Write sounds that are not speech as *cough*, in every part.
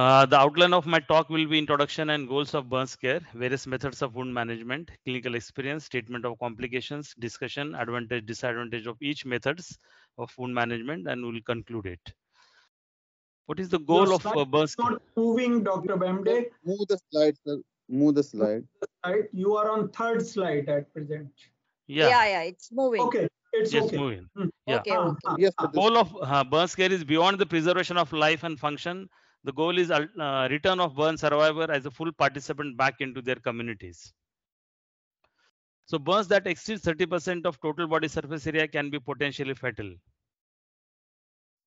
Uh, the outline of my talk will be introduction and goals of burns care, various methods of wound management, clinical experience, statement of complications, discussion, advantage, disadvantage of each methods of wound management, and we'll conclude it. What is the goal Your of uh, slide burns? is not moving, Dr. Bembde. Move the slide, sir. Move the slide. Right? You are on third slide at present. Yeah, Yeah, yeah, it's moving. Okay, it's yes, okay. moving. Hmm. Yeah. Okay, okay. ah, Yes, sir. this- goal of uh, burns care is beyond the preservation of life and function. The goal is uh, return of burn survivor as a full participant back into their communities. So burns that exceed 30% of total body surface area can be potentially fatal.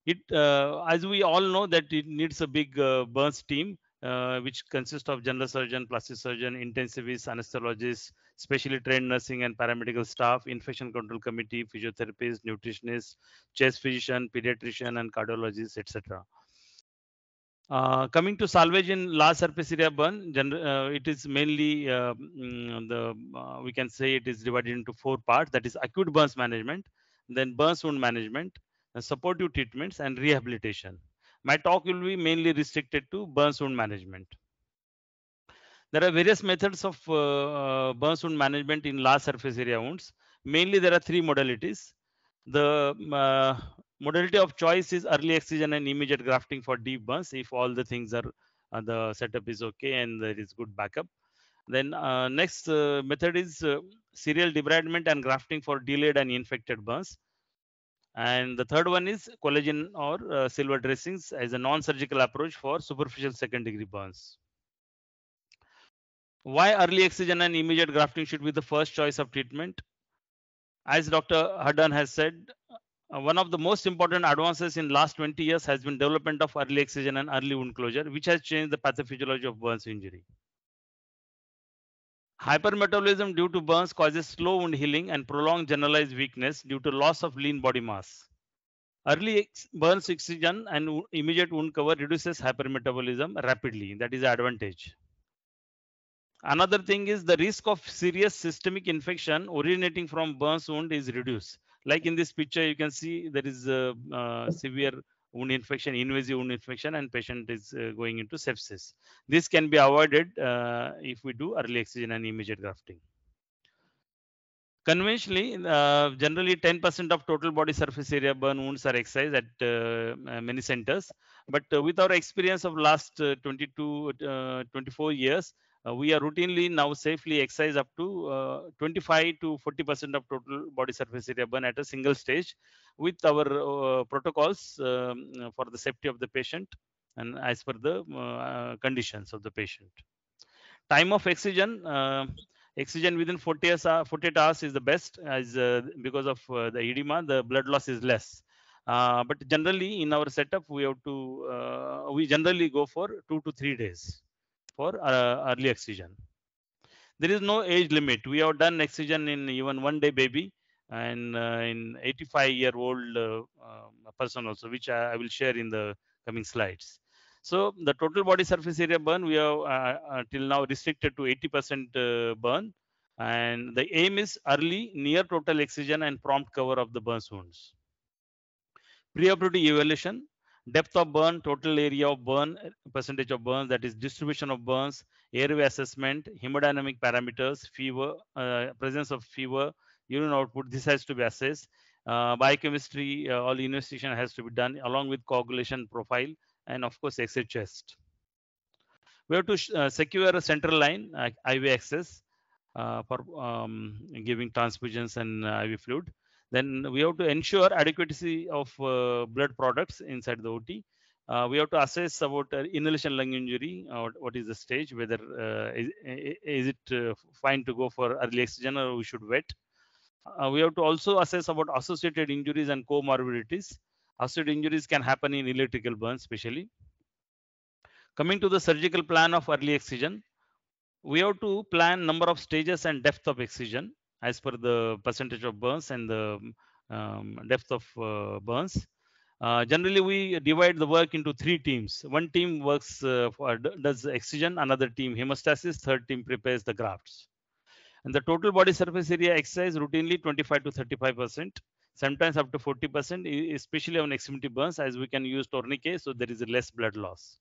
It, uh, as we all know, that it needs a big uh, burns team, uh, which consists of general surgeon, plastic surgeon, intensivist, anesthesiologist, specially trained nursing and paramedical staff, infection control committee, physiotherapist, nutritionist, chest physician, pediatrician, and cardiologist, etc. Uh, coming to salvage in large surface area burn, uh, it is mainly uh, mm, the uh, we can say it is divided into four parts. That is acute burns management, then burns wound management, supportive treatments, and rehabilitation. My talk will be mainly restricted to burns wound management. There are various methods of uh, uh, burns wound management in large surface area wounds. Mainly, there are three modalities. The modality of choice is early excision and immediate grafting for deep burns if all the things are uh, the setup is okay and there is good backup. Then uh, next uh, method is uh, serial debridement and grafting for delayed and infected burns. And the third one is collagen or uh, silver dressings as a non-surgical approach for superficial second degree burns. Why early excision and immediate grafting should be the first choice of treatment? As Dr. Herndon has said, uh, one of the most important advances in last 20 years has been development of early excision and early wound closure, which has changed the pathophysiology of burns injury. Hypermetabolism due to burns causes slow wound healing and prolonged generalized weakness due to loss of lean body mass. Early ex- burns excision and immediate wound cover reduces hypermetabolism rapidly. That is advantage. Another thing is the risk of serious systemic infection originating from burns wound is reduced. Like in this picture, you can see there is a, uh, severe wound infection, invasive wound infection, and patient is uh, going into sepsis. This can be avoided uh, if we do early excision and immediate grafting. Conventionally, uh, generally 10% of total body surface area burn wounds are excised at uh, uh, many centers. But with our experience of last uh, 22, uh, 24 years, uh, we are routinely now safely excise up to uh, 25 to 40% of total body surface area burn at a single stage with our uh, protocols um, for the safety of the patient and as per the uh, conditions of the patient. Time of excision, uh, excision within 40 hours, uh, 48 hours is the best as because of the edema, the blood loss is less. But generally in our setup, we have to, we generally go for two to three days for uh, early excision. There is no age limit. We have done excision in even one day baby and uh, in 85 year old uh, um, person also, which I, I will share in the coming slides. So the total body surface area burn we have uh, uh, till now restricted to 80% uh, burn, and the aim is early near total excision and prompt cover of the burns wounds. Preoperative evaluation, depth of burn, total area of burn, percentage of burns, that is distribution of burns, airway assessment, hemodynamic parameters, fever, uh, presence of fever, urine output. This has to be assessed. Uh, biochemistry, uh, all investigation has to be done along with coagulation profile and of course exit chest. We have to uh, secure a central line uh, IV access uh, for um, giving transfusions and IV fluid. Then we have to ensure adequacy of uh, blood products inside the OT. Uh, we have to assess about uh, inhalation lung injury. Or what is the stage? Whether uh, is, is it uh, fine to go for early excision or we should wait? Uh, we have to also assess about associated injuries and comorbidities. Associated injuries can happen in electrical burns, especially. Coming to the surgical plan of early excision, we have to plan number of stages and depth of excision as per the percentage of burns and the um, depth of uh, burns. Uh, generally, we divide the work into three teams. One team works uh, for does excision, another team hemostasis, third team prepares the grafts. And the total body surface area exercise routinely 25 to 35 percent, sometimes up to 40 percent, especially on extremity burns, as we can use tourniquet, so there is less blood loss.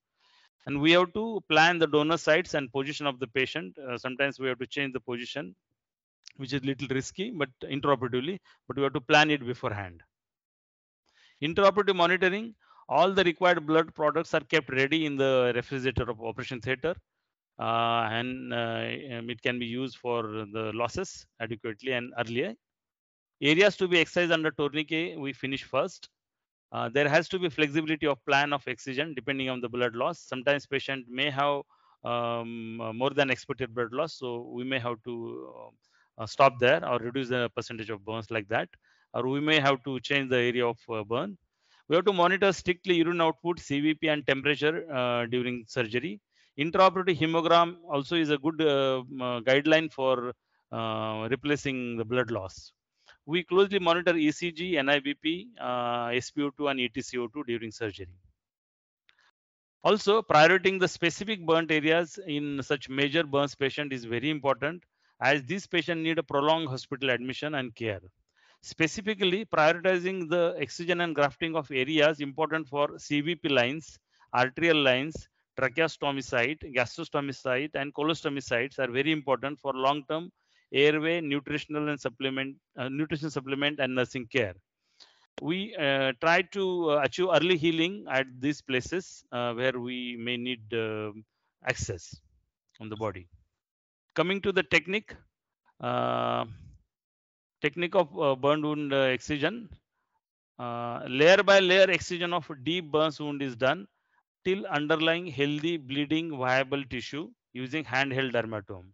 And we have to plan the donor sites and position of the patient. Uh, sometimes we have to change the position, which is little risky, but intraoperatively, but we have to plan it beforehand. Intraoperative monitoring, all the required blood products are kept ready in the refrigerator of operation theater. Uh, and uh, um, it can be used for the losses adequately and earlier. Areas to be excised under tourniquet, we finish first. Uh, there has to be flexibility of plan of excision depending on the blood loss. Sometimes patient may have um, more than expected blood loss, so we may have to uh, stop there or reduce the percentage of burns like that, or we may have to change the area of uh, burn. We have to monitor strictly urine output, CVP, and temperature uh, during surgery. Intraoperative hemogram also is a good uh, guideline for replacing the blood loss we closely monitor ECG, NIBP, uh, SpO2 and EtCO2 during surgery. Also, prioritizing the specific burnt areas in such major burns patient is very important as these patients need a prolonged hospital admission and care. Specifically, prioritizing the excision and grafting of areas important for CVP lines, arterial lines, tracheostomy site, gastrostomy site, and colostomy sites are very important for long-term airway, nutritional and supplement, uh, nutrition supplement, and nursing care. We uh, try to uh, achieve early healing at these places uh, where we may need uh, access on the body. Coming to the technique, uh, technique of burn wound excision. layer by layer excision of deep burns wound is done till underlying healthy bleeding viable tissue using handheld dermatome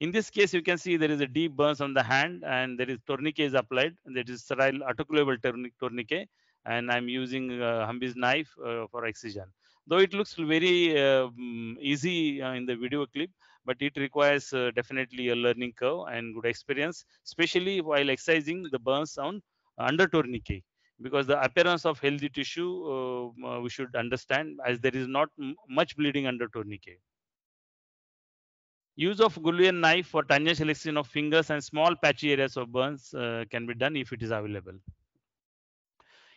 in this case, you can see there is a deep burns on the hand and there is tourniquet is applied. That is sterile autoclavable tourniquet. And I'm using uh, knife uh, for excision. Though it looks very uh, easy uh, in the video clip, but it requires uh, definitely a learning curve and good experience, especially while excising the burns on under tourniquet because the appearance of healthy tissue uh, we should understand as there is not much bleeding under tourniquet. Use of Goulian knife for tangential excision of fingers and small patchy areas of burns uh, can be done if it is available.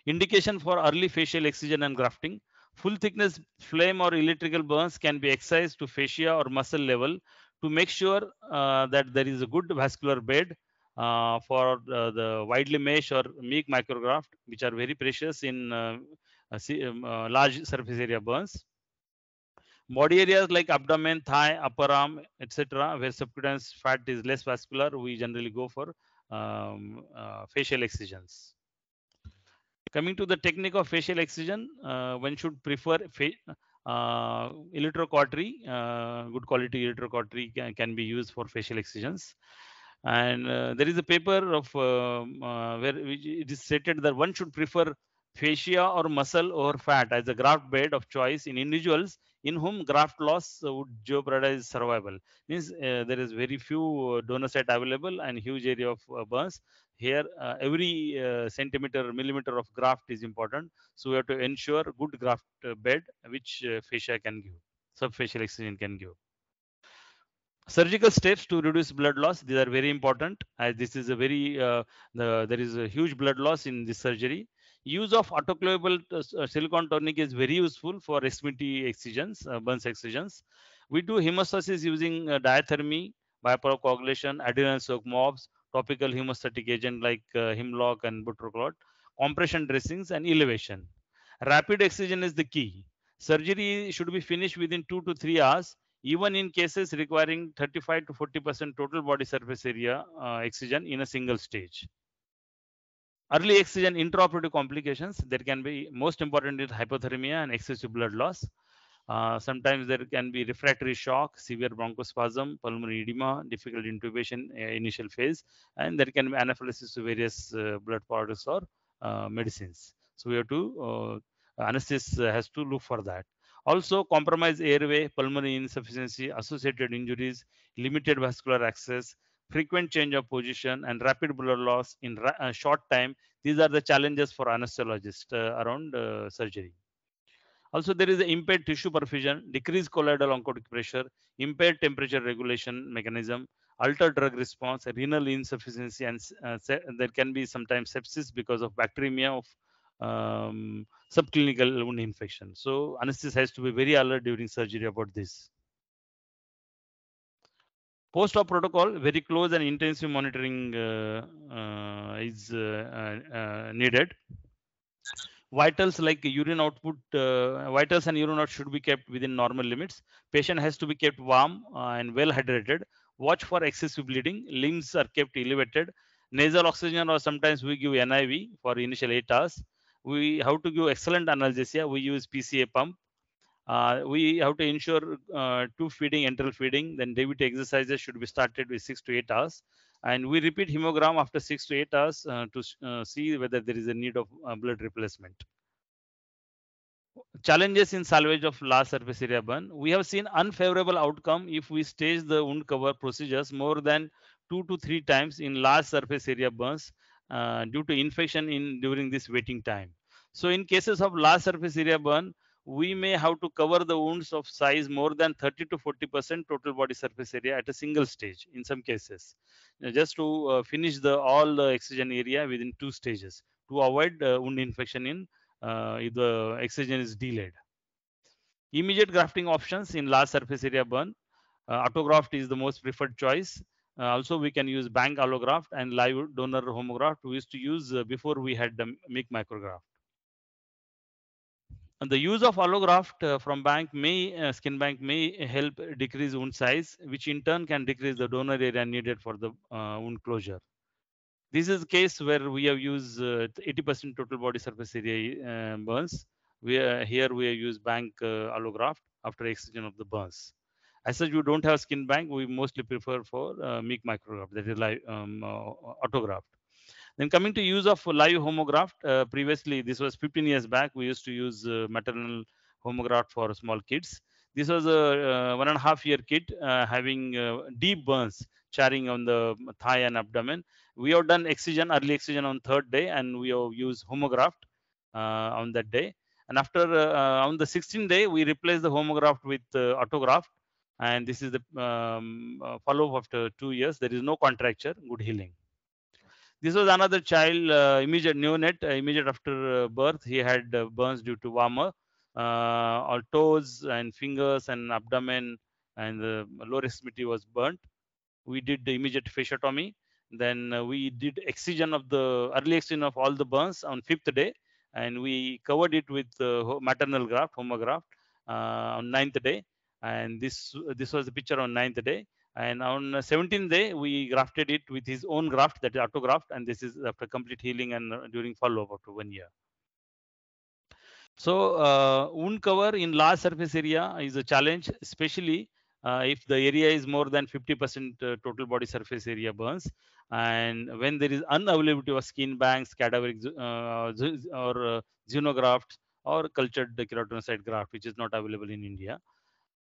Indication for early fascial excision and grafting. Full thickness flame or electrical burns can be excised to fascia or muscle level to make sure uh, that there is a good vascular bed uh, for uh, the widely mesh or Meek micrograft, which are very precious in uh, um, uh, large surface area burns. Body areas like abdomen, thigh, upper arm, etc., where subcutaneous fat is less vascular, we generally go for um, uh, fascial excisions. Coming to the technique of fascial excision, uh, one should prefer uh, electrocautery. Uh, good quality electrocautery can, can, be used for fascial excisions. And uh, there is a paper of um, uh, where it is stated that one should prefer fascia or muscle or fat as a graft bed of choice in individuals in whom graft loss would jeopardize survival. Means uh, there is very few donor set available and huge area of uh, burns. Here, uh, every uh, centimeter, millimeter of graft is important. So we have to ensure good graft uh, bed, which uh, fascia can give, subfascial excision can give. Surgical steps to reduce blood loss. These are very important as this is a very, the, there is a huge blood loss in this surgery use of autoclavable uh, silicone tourniquet is very useful for extremity excisions, uh, burns excisions. We do hemostasis using uh, diathermy, bipolar coagulation, adrenal soak mobs, topical hemostatic agent like uh, Hemlock and Botroclot, compression dressings, and elevation. Rapid excision is the key. Surgery should be finished within two to three hours, even in cases requiring 35 to 40% total body surface area uh, excision in a single stage. Early excision intraoperative complications, there can be most important is hypothermia and excessive blood loss. Uh, sometimes there can be refractory shock, severe bronchospasm, pulmonary edema, difficult intubation uh, initial phase, and there can be anaphylaxis to various uh, blood products or uh, medicines. So we have to, uh, anesthetist has to look for that. Also, compromised airway, pulmonary insufficiency, associated injuries, limited vascular access, frequent change of position and rapid blood loss in a short time these are the challenges for anesthesiologists uh, around surgery also there is impaired tissue perfusion decreased colloidal oncotic pressure impaired temperature regulation mechanism altered drug response renal insufficiency and uh, there can be sometimes sepsis because of bacteremia of um, subclinical wound infection. So anesthetist has to be very alert during surgery about this. Post-op protocol, very close and intensive monitoring uh, uh, is uh, uh, needed. Vitals like urine output, uh, vitals and urine out should be kept within normal limits. Patient has to be kept warm uh, and well hydrated. Watch for excessive bleeding. Limbs are kept elevated. Nasal oxygen or sometimes we give NIV for initial eight hours. We have to give excellent analgesia. We use PCA pump. Uh, we have to ensure uh, tube feeding, enteral feeding. Then DVT exercises should be started with six to eight hours. And we repeat hemogram after six to eight hours uh, to uh, see whether there is a need of uh, blood replacement. Challenges in salvage of large surface area burn. We have seen unfavorable outcome if we stage the wound cover procedures more than two to three times in large surface area burns uh, due to infection in during this waiting time. So in cases of large surface area burn, we may have to cover the wounds of size more than 30 to 40 percent total body surface area at a single stage in some cases. Uh, just to uh, finish the all the excision area within two stages to avoid uh, wound infection in uh, if the excision is delayed. Immediate grafting options in large surface area burn uh, autograft is the most preferred choice. Uh, also we can use bank allograft and live donor homograft we used to use uh, before we had the Meek micrograft and the use of allograft uh, from bank may uh, skin bank may help decrease wound size, which in turn can decrease the donor area needed for the uh, wound closure. This is a case where we have used 80% total body surface area burns. We here we have used bank allograft after excision of the burns. As such, you don't have skin bank. We mostly prefer for uh, Meek micrograft, that is live um, autograft. Then coming to use of live homograft, uh, previously this was 15 years back. We used to use uh, maternal homograft for small kids. This was a uh, one and a half year kid having deep burns, charring on the thigh and abdomen. We have done excision, early excision on third day, and we have used homograft on that day. And after on the 16th day, we replaced the homograft with autograft and this is the um, uh, follow-up after two years. There is no contracture, good healing. This was another child, uh, immediate neonate, uh, immediate after uh, birth. He had uh, burns due to warmer, all toes and fingers and abdomen, and the lower extremity was burnt. We did the immediate fasciotomy. Then we did excision of the early excision of all the burns on fifth day, and we covered it with maternal graft, homograft, on ninth day. And this this was the picture on ninth day and on 17th day, we grafted it with his own graft, that is autograft, and this is after complete healing and uh, during follow-up after one year. So uh, wound cover in large surface area is a challenge, especially uh, if the area is more than 50% uh, total body surface area burns, and when there is unavailability of skin banks, cadaveric uh, or uh, xenografts, or cultured keratinocyte graft, which is not available in India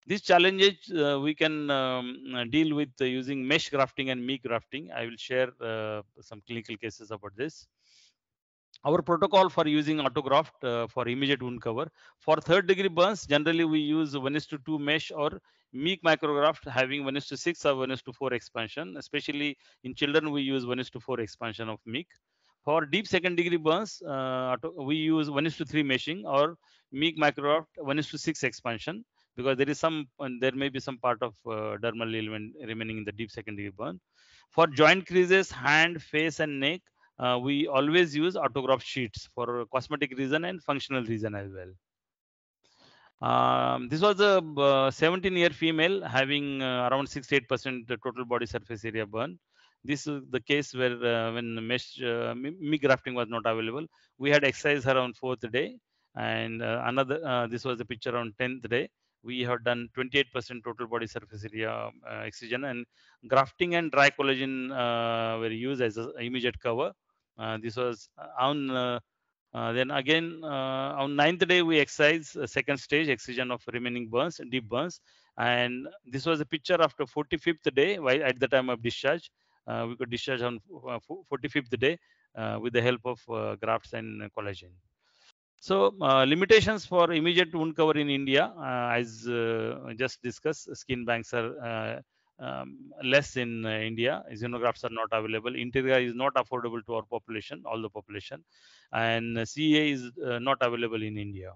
these challenges uh, we can um, deal with uh, using mesh grafting and Meek grafting. I will share uh, some clinical cases about this. Our protocol for using autograft uh, for immediate wound cover. For third degree burns, generally we use 1 is to 2 mesh or Meek micrograft having 1 is to 6 or 1 is to 4 expansion. Especially in children, we use 1 is to 4 expansion of Meek. For deep second degree burns, uh, we use 1 is to 3 meshing or Meek micrograft 1 is to 6 expansion because there is some there may be some part of uh, dermal element remaining in the deep secondary burn. For joint creases, hand, face, and neck, uh, we always use autograft sheets for cosmetic reason and functional reason as well. Um, this was a uh, 17 year female having uh, around 68% total body surface area burn. This is the case where uh, when mesh uh, grafting was not available, we had excised her on fourth day, and uh, another this was the picture on 10th day we have done 28% total body surface area uh, excision and grafting and dry collagen uh, were used as an immediate cover. Uh, this was on uh, then again uh, on ninth day we excised second stage excision of remaining burns deep burns and this was a picture after 45th day while at the time of discharge we could discharge on 45th day with the help of grafts and collagen so uh, limitations for immediate wound cover in India, uh, as uh, just discussed, skin banks are um, less in uh, India. Xenografts are not available. Integra is not affordable to our population, all the population, and CA is uh, not available in India.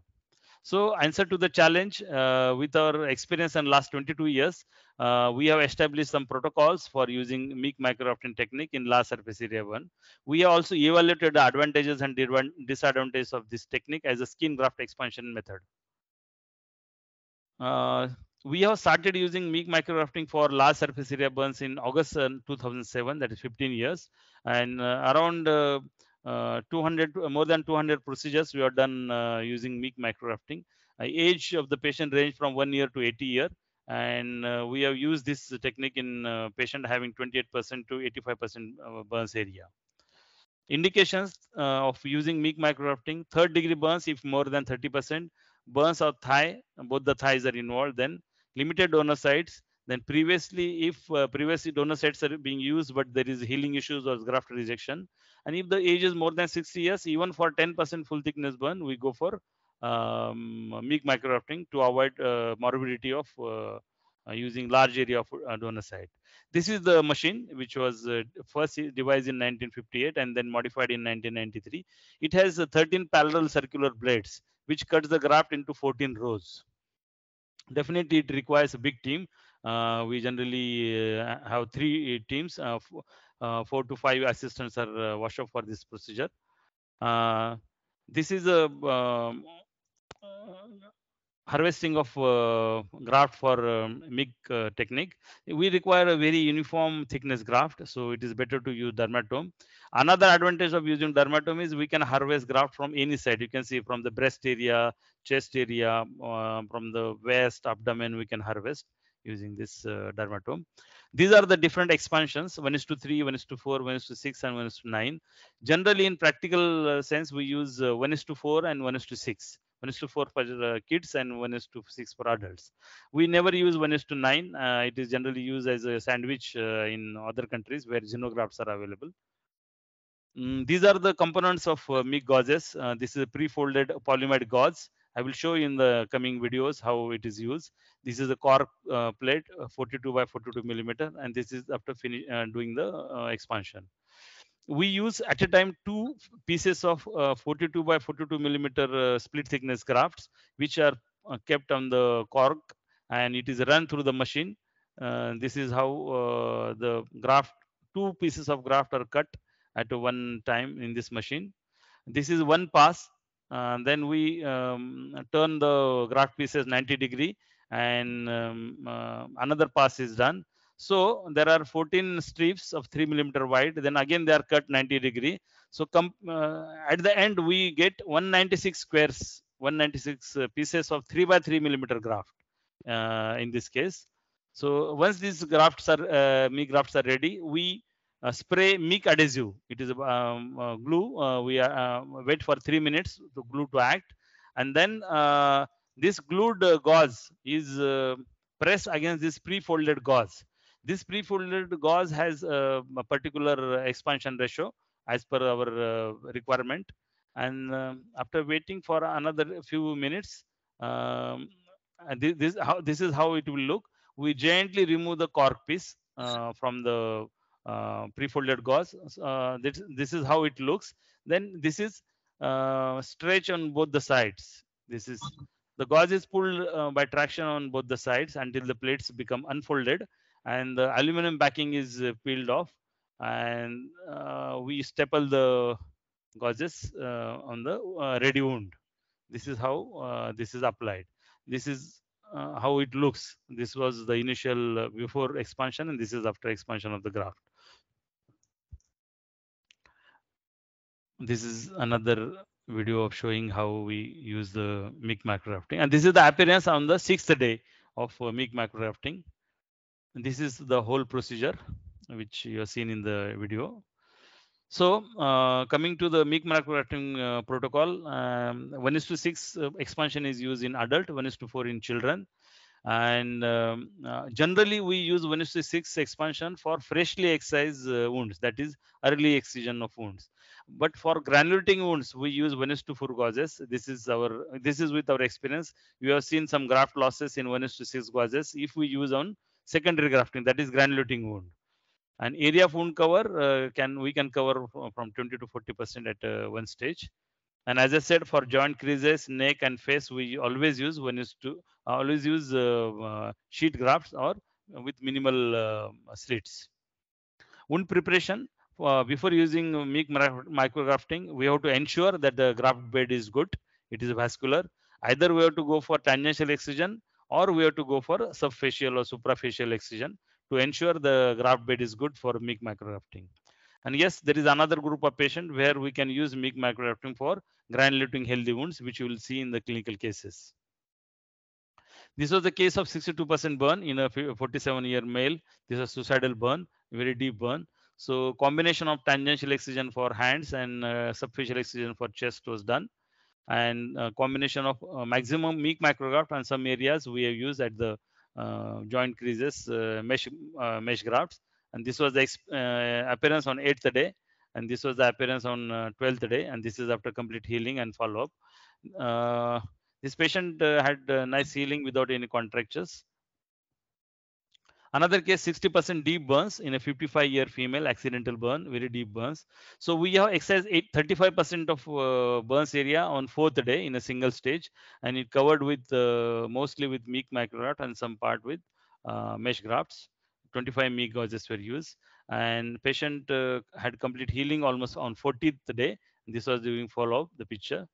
So answer to the challenge uh, with our experience in last 22 years, uh, we have established some protocols for using Meek micrografting technique in large surface area one. We have also evaluated the advantages and disadvantages of this technique as a skin graft expansion method. Uh, we have started using Meek micrografting for large surface area burns in August uh, 2007, that is 15 years, and uh, around uh, 200 more than 200 procedures we have done uh, using Meek micrografting. Uh, age of the patient range from one year to 80 year, and we have used this technique in patient having 28% to 85% burns area. Indications of using Meek micrografting: third degree burns if more than 30%, burns of thigh, both the thighs are involved, then limited donor sites, then previously, if uh, previously donor sites are being used, but there is healing issues or graft rejection, and if the age is more than 60 years, even for 10% full thickness burn, we go for um, Meek micrografting to avoid uh, morbidity of uh, uh using large area of uh, donor site. This is the machine which was uh, first devised in 1958 and then modified in 1993. It has 13 parallel circular blades which cuts the graft into 14 rows. Definitely, it requires a big team uh, we generally uh, have three teams. Uh, four to five assistants are washed up for this procedure. this is a um, harvesting of uh, graft for um, Meek uh, technique. We require a very uniform thickness graft, so it is better to use dermatome. Another advantage of using dermatome is we can harvest graft from any side. You can see from the breast area, chest area, uh, from the waist, abdomen, we can harvest using this uh, dermatome. These are the different expansions, 1 is to 3, 1 is to 4, 1 is to 6, and 1 is to 9. Generally, in practical uh, sense, we use uh, 1 is to 4 and 1 is to 6. 1 is to 4 for uh, kids and 1 is to 6 for adults. We never use 1 is to 9. Uh, it is generally used as a sandwich uh, in other countries where xenografts are available. Mm, these are the components of uh, Meek gauzes. this is a pre-folded polyimide gauze. I will show you in the coming videos how it is used. This is a cork uh, plate, uh, 42 by 42 millimeter, and this is after finish, uh, doing the uh, expansion. We use at a time two pieces of uh, 42 by 42 millimeter uh, split thickness grafts, which are kept on the cork, and it is run through the machine. this is how the graft, two pieces of graft are cut at one time in this machine. This is one pass uh, then we um, turn the graft pieces 90 degree and um, uh, another pass is done. So there are 14 strips of 3 millimeter wide. Then again they are cut 90 degree. So uh, at the end we get 196 squares, 196 uh, pieces of 3 by 3 millimeter graft uh, in this case. So once these grafts are uh, Meek grafts are ready, we uh, spray Meek adhesive. It is um, uh, glue. Uh, we wait for three minutes to glue to act, and then this glued gauze is pressed against this pre-folded gauze. This pre-folded gauze has a particular expansion ratio as per our requirement. And after waiting for another few minutes, um, this, this, how, this is how it will look. We gently remove the cork piece uh, from the uh, pre-folded gauze. Uh, this, this is how it looks. Then this is uh, stretch on both the sides. This is the gauze is pulled uh, by traction on both the sides until the plates become unfolded and the aluminum backing is uh, peeled off and uh, we staple the gauzes on the ready wound. This is how this is applied. This is uh, how it looks. This was the initial uh, before expansion, and this is after expansion of the graft. This is another video of showing how we use the Meek micrografting. And this is the appearance on the sixth day of uh, Meek micrografting. This is the whole procedure which you have seen in the video. So uh, coming to the Meek micrografting uh, protocol, um, 1 is to 6 uh, expansion is used in adult, 1 is to 4 in children. And um, uh, generally we use 1 is to 6 expansion for freshly excised uh, wounds, that is early excision of wounds but for granulating wounds we use 1 to 4 gauzes this is our this is with our experience we have seen some graft losses in 1 to 6 gauzes if we use on secondary grafting, that is granulating wound. And area of wound cover uh, can we can cover from 20 to 40 percent at uh, one stage. And as I said, for joint creases, neck and face, we always use when is to always use uh, uh, sheet grafts or with minimal uh, slits. Wound preparation uh, before using Meek micrografting, we have to ensure that the graft bed is good. It is vascular. Either we have to go for tangential excision or we have to go for subfascial or suprafascial excision to ensure the graft bed is good for Meek micrografting. And yes, there is another group of patient where we can use Meek micrografting for granulating healthy wounds, which you will see in the clinical cases. This was the case of 62% burn in a 47 year male. This is suicidal burn, very deep burn. So combination of tangential excision for hands and uh, subfascial excision for chest was done. And uh, combination of uh, maximum Meek micrograft and some areas we have used at the uh, joint creases uh, mesh uh, mesh grafts. And this was the appearance on 8th day. And this was the appearance on 12th day. And this is after complete healing and follow-up. this patient had nice healing without any contractures. Another case, 60% deep burns in a 55 year female, accidental burn, very deep burns. So we have excised 35% of uh, burns area on fourth day in a single stage, and it covered with uh, mostly with Meek micrograft and some part with uh, mesh grafts. 25 Meek gauges were used, and patient uh, had complete healing almost on 14th day. This was during follow-up, the picture.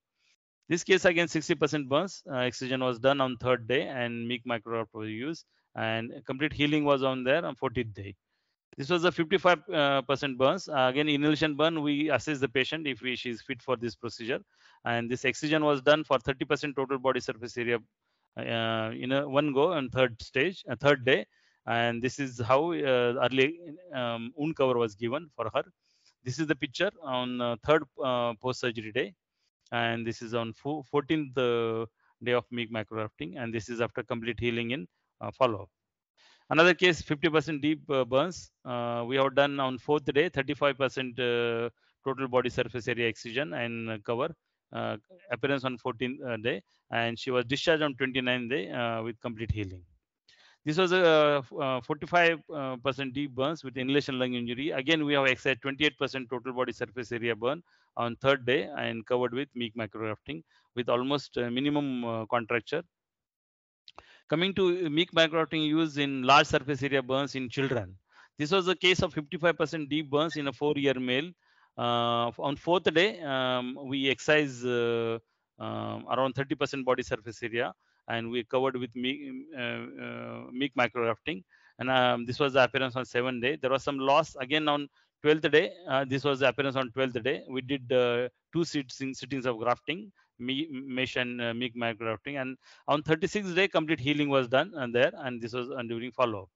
This case again 60% burns. Uh, excision was done on third day, and Meek micrograft was used and complete healing was on there on 14th day. This was a 55% uh, burns. Uh, again, inhalation burn, we assess the patient if she is fit for this procedure. And this excision was done for 30% total body surface area uh, in a one go on third stage, uh, third day. And this is how uh, early um, wound cover was given for her. This is the picture on uh, third post-surgery day. And this is on 14th day of Meek micrografting. And this is after complete healing in uh, follow up. Another case, 50% deep uh, burns. Uh, we have done on fourth day, 35% total body surface area excision and cover. Uh, appearance on 14th day and she was discharged on 29th day uh, with complete healing this was a 45% uh, deep burns with inhalation lung injury again we have excised 28% total body surface area burn on third day and covered with meek micrografting with almost minimum contracture Coming to Meek micrografting used in large surface area burns in children. This was a case of 55% deep burns in a four-year male. Uh, on fourth day, um, we excise uh, um, around 30% body surface area and we covered with Meek, uh, uh micrografting. And um, this was the appearance on seventh day. There was some loss again on 12th day. Uh, this was the appearance on 12th day. We did uh, two sitting, sittings of grafting mesh and uh, Meek micrografting. And on 36th day, complete healing was done and there, and this was during follow-up.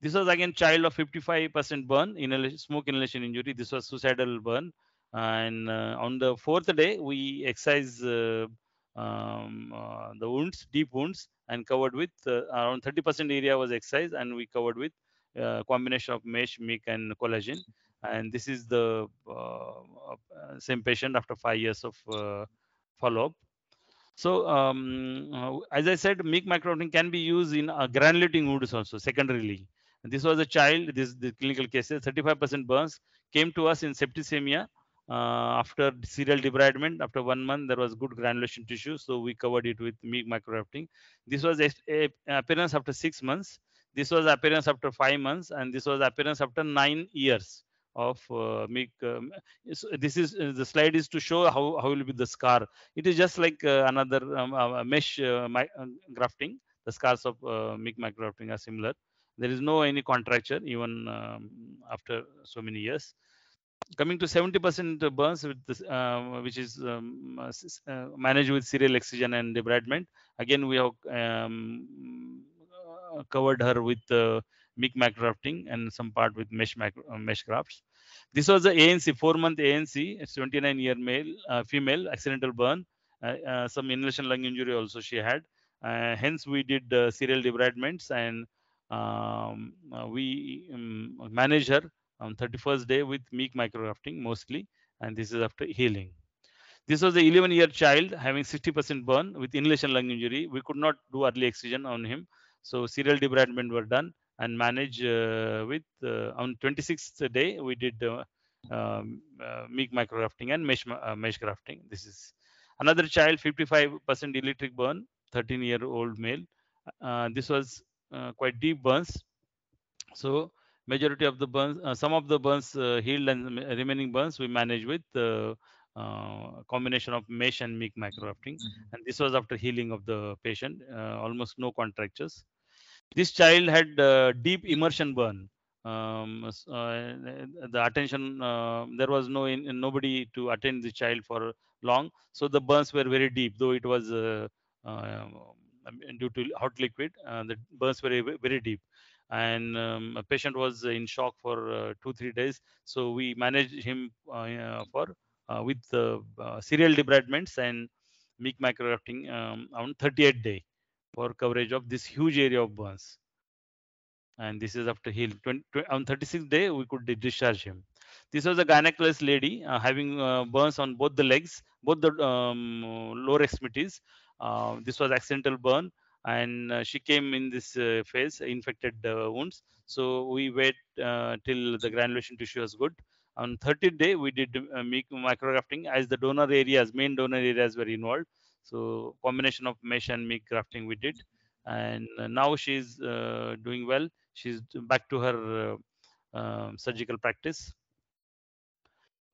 This was again child of 55% burn, inhalation, smoke inhalation injury. This was suicidal burn. And uh, on the fourth day, we excise uh, um, uh, the wounds, deep wounds, and covered with uh, around 30% area was excised, and we covered with uh, combination of mesh, Meek, and collagen. And this is the same patient after five years of follow-up. So um, uh, as I said, Meek micrografting can be used in uh, granulating wounds also secondarily. And this was a child, this the clinical cases, 35% burns, came to us in septicemia uh, after serial debridement. After one month, there was good granulation tissue, so we covered it with Meek micrografting. This was a, a, appearance after six months. This was appearance after five months, and this was appearance after nine years of uh, Meek. Um, this is uh, the slide is to show how how will be the scar. It is just like uh, another um, uh, mesh uh, uh, grafting. The scars of uh, Meek micrografting are similar. There is no any contracture even um, after so many years. Coming to 70% burns with this, which is um, managed with serial excision and debridement. Again, we have um, covered her with Meek micrografting and some part with mesh macro, uh, mesh grafts. This was the ANC, four month ANC, 29 year male, uh, female, accidental burn, uh, uh, some inhalation lung injury also she had. Uh, hence, we did serial debridements and um, we um, managed her on 31st day with Meek micrografting mostly, and this is after healing. This was the 11 year child having 60% burn with inhalation lung injury. We could not do early excision on him. So serial debridement were done and manage uh, with uh, on 26th day we did uh, um, uh, meek micrografting and mesh mesh grafting. This is another child 55% electric burn, 13 year old male. Uh, this was uh, quite deep burns. So majority of the burns, uh, some of the burns uh, healed and remaining burns we manage with uh, uh, combination of mesh and meek micrografting. And this was after healing of the patient, uh, almost no contractures. This child had uh, deep immersion burn. Um, uh, the attention uh, there was no in, nobody to attend the child for long, so the burns were very deep. Though it was uh, uh, due to hot liquid, the burns were very, deep and um, a patient was in shock for uh, two three days so we managed him uh, for uh, with serial debridements and meek micrografting um, on 38th day for coverage of this huge area of burns and this is after heal 20, tw- on 36th day we could discharge him. This was a gynecologist lady uh, having uh, burns on both the legs both the um, lower extremities. Uh, this was accidental burn and uh, she came in this uh, phase infected uh, wounds. So we wait till the granulation tissue was good. On 30th day we did uh, micrografting as the donor areas main donor areas were involved so combination of mesh and Meek grafting we did and now she's uh, doing well she's back to her uh, um, surgical practice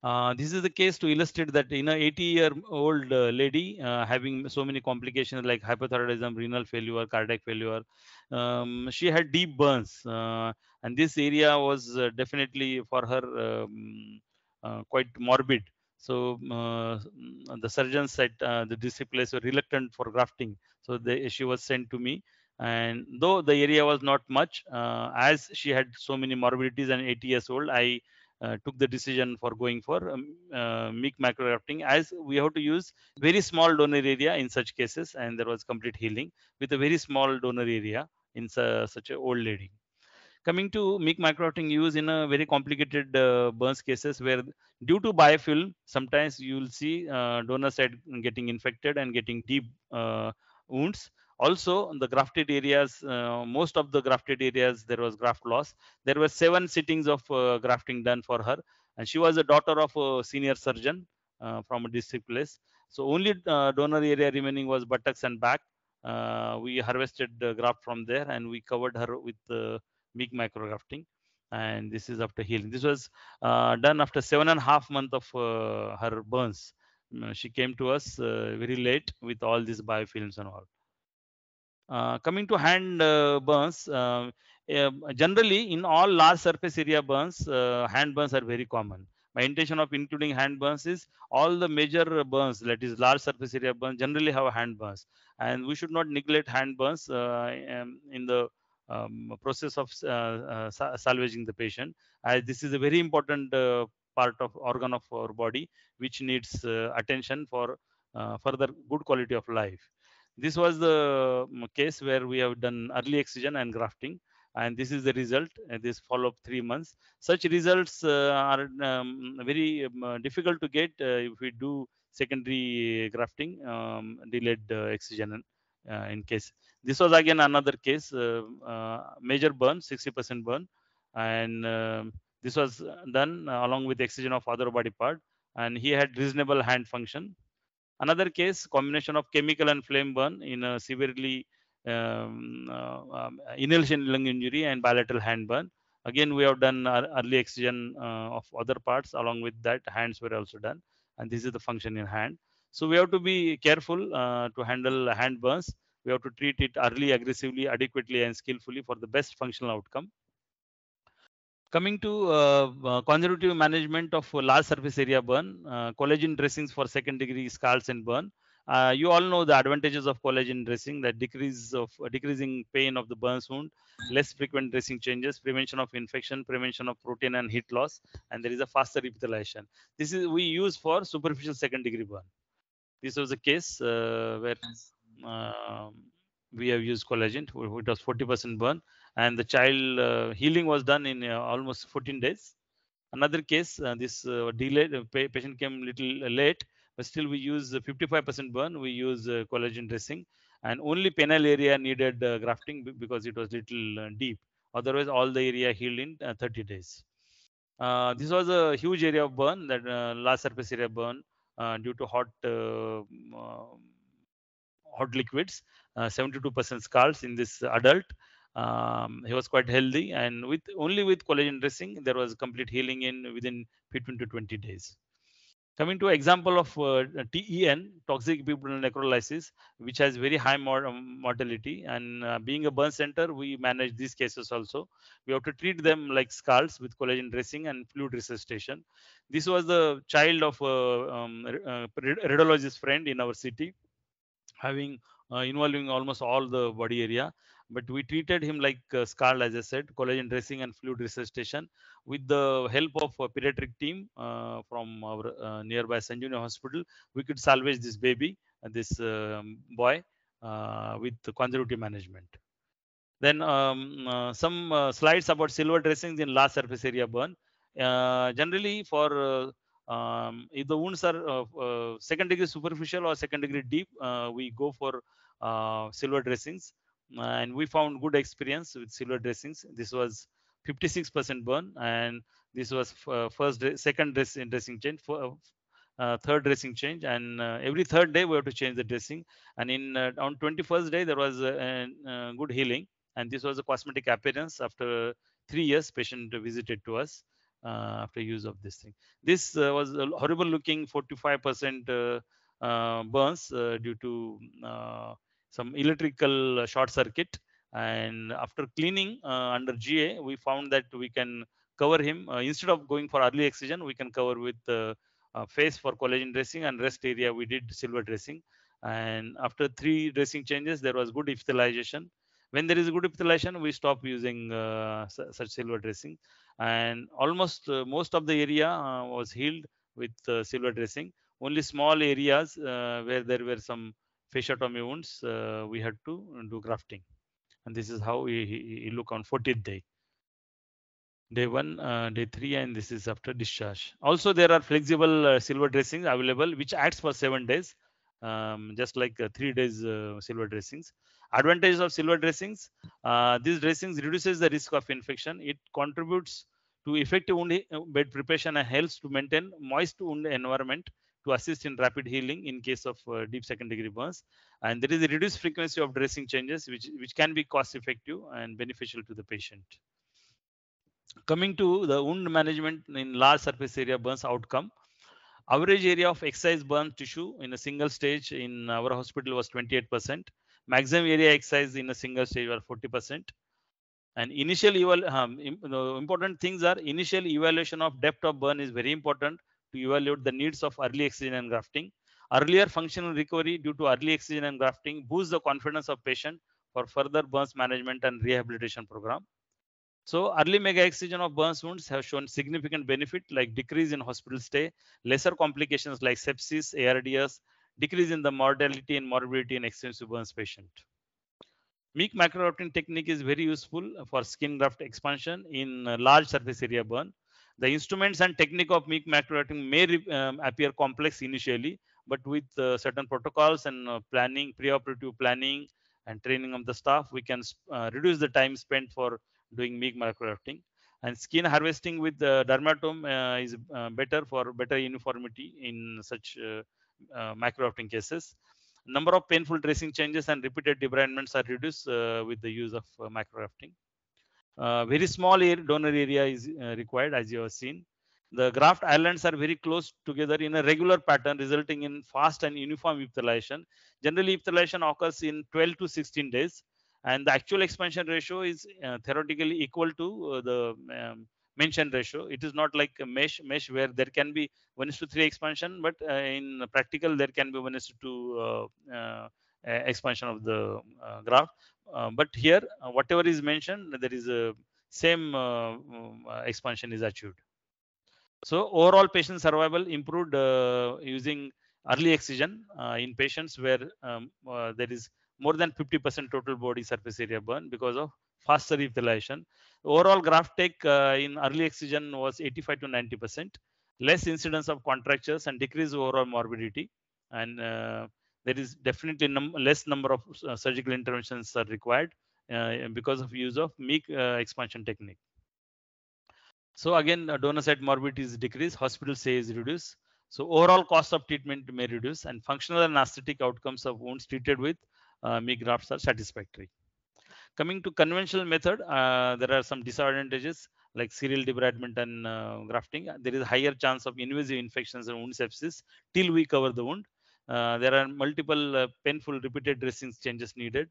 uh, this is the case to illustrate that in an 80 year old uh, lady uh, having so many complications like hypothyroidism, renal failure, cardiac failure, um, she had deep burns. Uh, and this area was uh, definitely for her um, uh, quite morbid. So uh, the surgeons said uh, the place were reluctant for grafting. So they, she was sent to me. And though the area was not much, uh, as she had so many morbidities and 80 years old, I uh, took the decision for going for um, uh, meek as we have to use very small donor area in such cases and there was complete healing with a very small donor area in su- such a old lady coming to meek micrografting use in a very complicated uh, burns cases where due to biofilm sometimes you will see uh, donor side getting infected and getting deep uh, wounds. Also the grafted areas uh, most of the grafted areas there was graft loss. There were seven sittings of uh, grafting done for her and she was a daughter of a senior surgeon uh, from a district place. So only donor area remaining was buttocks and back. Uh, we harvested the graft from there and we covered her with uh, meek micrografting and this is after healing. This was uh, done after seven and a half month of uh, her burns. Uh, she came to us uh, very late with all these biofilms and all. Uh, coming to hand uh, burns, uh, uh, generally in all large surface area burns, uh, hand burns are very common. My intention of including hand burns is all the major burns, that is large surface area burns, generally have hand burns, and we should not neglect hand burns um, in the um, process of uh, uh, salvaging the patient, this is a very important uh, part of organ of our body which needs attention for further good quality of life. This was the um, case where we have done early excision and grafting and this is the result this follow up three months. Such results uh, are um, very um, difficult to get uh, if we do secondary grafting um, delayed uh, excision. uh, in case this was again another case uh, uh, major burn 60% burn and um this was done uh, along with excision of other body part and he had reasonable hand function Another case, combination of chemical and flame burn in a severely um, uh, um, inhalation lung injury and bilateral hand burn. Again, we have done early excision uh, of other parts. Along with that, hands were also done, and this is the function in hand. So we have to be careful uh, to handle hand burns. We have to treat it early, aggressively, adequately, and skillfully for the best functional outcome. Coming to uh, uh, conservative management of large surface area burn uh, collagen dressings for second degree scars and burn. Uh, you all know the advantages of collagen dressing that decrease of uh, decreasing pain of the burns wound less frequent dressing changes prevention of infection prevention of protein and heat loss and there is a faster epithelialization this is we use for superficial second degree burn this was a case uh, where um, we have used collagen it was 40% burn and the child uh, healing was done in uh, almost 14 days. Another case, uh, this uh, delayed uh, patient came little late, but still we use uh, 55% burn. We use uh, collagen dressing, and only penile area needed uh, grafting because it was little uh, deep. Otherwise, all the area healed in uh, 30 days. Uh, this was a huge area of burn, that uh, large surface area burn uh, due to hot uh, uh, hot liquids. 72% scars in this adult. Um, he was quite healthy, and with only with collagen dressing, there was complete healing in within 15 to 20 days. Coming to example of uh, TEN, toxic epidermal necrolysis, which has very high um, mortality. And uh, being a burn center, we manage these cases also. We have to treat them like scalds with collagen dressing and fluid resuscitation. This was the child of a um, uh, radiologist friend in our city, having uh, involving almost all the body area but we treated him like uh, scald as i said collagen dressing and fluid resuscitation with the help of a pediatric team uh, from our uh, nearby sanjivani hospital. We could salvage this baby uh, this um, boy uh, with conservative management. Then um, uh, some slides about silver dressings in large surface area burn. Generally for um, if the wounds are second degree superficial or second degree deep we go for silver dressings and we found good experience with silver dressings. This was 56% burn, and this was uh, first, second dressing, dressing change, for, uh, third dressing change, and uh, every third day we have to change the dressing. And in uh, on 21st day there was a, a, good healing, and this was a cosmetic appearance after three years. Patient visited to us uh, after use of this thing. This uh, was a horrible looking 45% burns due to some electrical short circuit. And after cleaning uh, under GA we found that we can cover him. Uh, instead of going for early excision we can cover with uh, face for collagen dressing and rest area we did silver dressing. And after three dressing changes there was good epithelialization when there is good epithelialization we stop using uh, such silver dressing. And almost uh, most of the area uh, was healed with silver dressing. Only small areas where there were some fasciotomy wounds, uh, we had to do grafting. And this is how we, we look on 14th day. Day one, uh, day three, and this is after discharge. Also, there are flexible uh, silver dressings available, which acts for seven days, um, just like uh, three days uh, silver dressings. Advantages of silver dressings: uh, these dressings reduces the risk of infection. It contributes to effective wound bed preparation and helps to maintain moist wound environment to assist in rapid healing in case of uh, deep second degree burns. And there is a reduced frequency of dressing changes, which, which can be cost effective and beneficial to the patient. Coming to the wound management in large surface area burns outcome, average area of excised burn tissue in a single stage in our hospital was 28%. Maximum area excised in a single stage were 40%. And initial eval um, important things are initial evaluation of depth of burn is very important to evaluate the needs of early excision and grafting. Earlier functional recovery due to early excision and grafting boosts the confidence of patient for further burns management and rehabilitation program. So early mega excision of burns wounds have shown significant benefit like decrease in hospital stay, lesser complications like sepsis, ARDS, decrease in the mortality and morbidity in extensive burns patient. Meek micrografting technique is very useful for skin graft expansion in uh, large surface area burn. The instruments and technique of micrografting may um, appear complex initially, but with uh, certain protocols and uh, planning, preoperative planning and training of the staff, we can uh, reduce the time spent for doing micrografting. And skin harvesting with the dermatome uh, is uh, better for better uniformity in such uh, micrografting cases. Number of painful dressing changes and repeated debridements are reduced with the use of micrografting. Uh, very small air donor area is uh, required as you have seen. The graft islands are very close together in a regular pattern resulting in fast and uniform epithelialization. Generally epithelialization occurs in 12 to 16 days and the actual expansion ratio is uh, theoretically equal to uh, the um, mentioned ratio. It is not like a mesh mesh where there can be 1 is to 3 expansion but uh, in practical there can be 1 is to 2 expansion of the graft uh, but here, uh, whatever is mentioned, there is a same uh, expansion is achieved. So overall patient survival improved using early excision in patients where um, there is more than 50% total body surface area burn because of faster epithelialization. Overall graft take uh, in early excision was 85 to 90 percent, less incidence of contractures and decreased overall morbidity. And uh, there is definitely num less number of uh, surgical interventions are required uh, because of use of Meek uh, expansion technique. So again, uh, donor site morbidity is decreased, hospital stay is reduced. So overall cost of treatment may reduce and functional and aesthetic outcomes of wounds treated with uh, Meek grafts are satisfactory. Coming to conventional method, uh, there are some disadvantages like serial debridement and uh, grafting. There is higher chance of invasive infections and wound sepsis till we cover the wound. Uh, there are multiple uh, painful repeated dressings changes needed.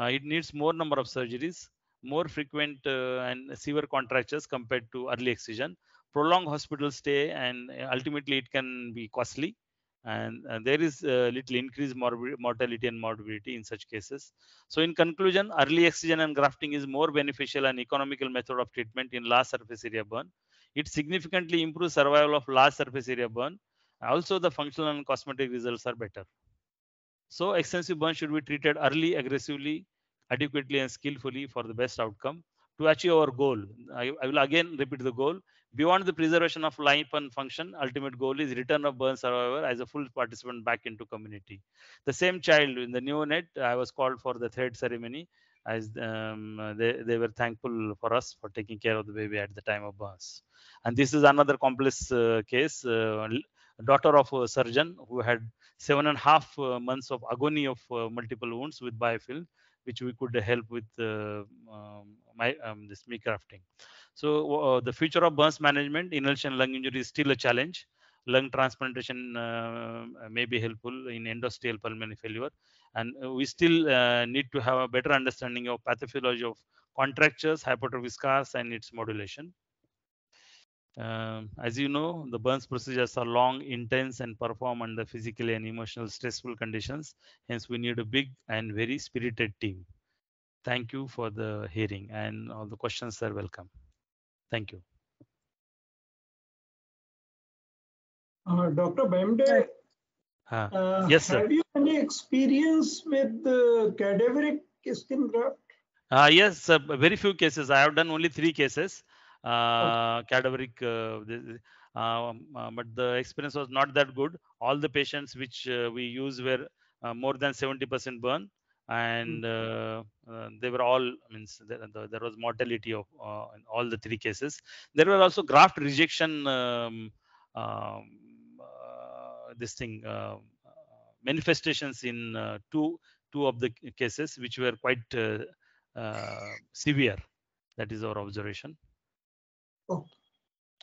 Uh, it needs more number of surgeries, more frequent and severe contractures compared to early excision, prolonged hospital stay, and ultimately it can be costly. And uh, there is little increased mortality and morbidity in such cases. So, in conclusion, early excision and grafting is more beneficial and economical method of treatment in large surface area burn. It significantly improves survival of large surface area burn. Also, the functional and cosmetic results are better. So extensive burn should be treated early, aggressively, adequately, and skillfully for the best outcome to achieve our goal. I, I will again repeat the goal. Beyond the preservation of life and function, ultimate goal is return of burn survivor as a full participant back into community. The same child in the neonate, I was called for the third ceremony as um, they, they were thankful for us for taking care of the baby at the time of burns. And this is another complex uh, case. Uh, daughter of a surgeon who had seven and a half uh, months of agony of uh, multiple wounds with biofilm, which we could help with uh, um, my um, this Meek grafting. So the future of burns management, inhalation lung injury is still a challenge. Lung transplantation uh, may be helpful in end-stage pulmonary failure, and we still uh, need to have a better understanding of pathophysiology of contractures, hypertrophic scars, and its modulation. Um, as you know, the burns procedures are long, intense, and perform under physically and emotional stressful conditions. Hence, we need a big and very spirited team. Thank you for the hearing, and all the questions are welcome. Thank you. Uh, Dr. Bembde, Uh, uh, Yes, sir. have you any experience with the cadaveric skin graft? Uh, yes, uh, very few cases. I have done only three cases. Uh, cadaveric, uh, the- um, uh, but the experience was not that good. All the patients which uh, we used were uh, more than 70% burn, and uh, uh, they were all means there, there- there was mortality of uh, in all the three cases. There were also graft rejection. Um, um, uh, this thing uh, manifestations in uh, two two of the cases which were quite uh, uh, severe. That is our observation. Oh.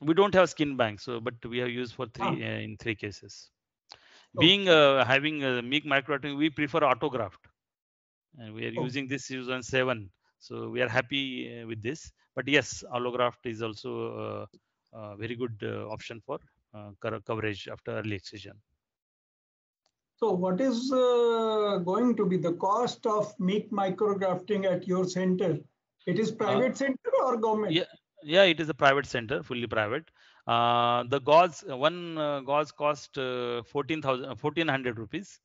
We don't have skin bank, so but we have used for three Ah. uh, in three cases. Oh. Being uh, having a Meek micrografting, we prefer autograft, and we are Oh. using this season seven. So we are happy uh, with this. But yes, allograft is also uh, a very good uh, option for uh, coverage after early excision. So what is uh, going to be the cost of Meek micrografting at your center? It is private center or government? yeah, yeah it is a private center fully private uh the gauze uh, one uh, gauze cost uh, 14000 1400 rupees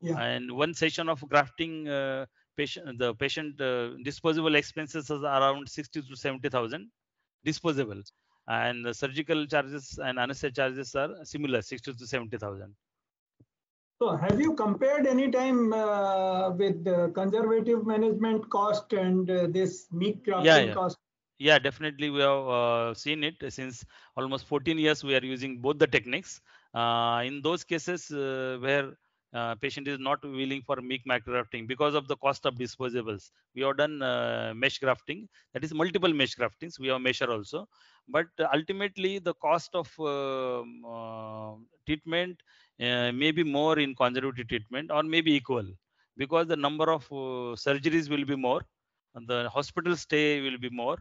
Yeah. and one session of grafting uh, patient the patient uh, disposable expenses is around 60 to 70000 disposable and the surgical charges and anesthesia charges are similar 60 to 70000 So have you compared any time uh, with conservative management cost and uh, this Meek grafting yeah. cost? Yeah definitely we have uh, seen it. Since almost 14 years we are using both the techniques. Uh, in those cases uh, where uh, patient is not willing for meek micrografting because of the cost of disposables we have done uh, mesh grafting. That is multiple mesh graftings. We have measure also. But ultimately the cost of um, uh, treatment uh, may be more in conservative treatment or maybe equal because the number of surgeries will be more and the hospital stay will be more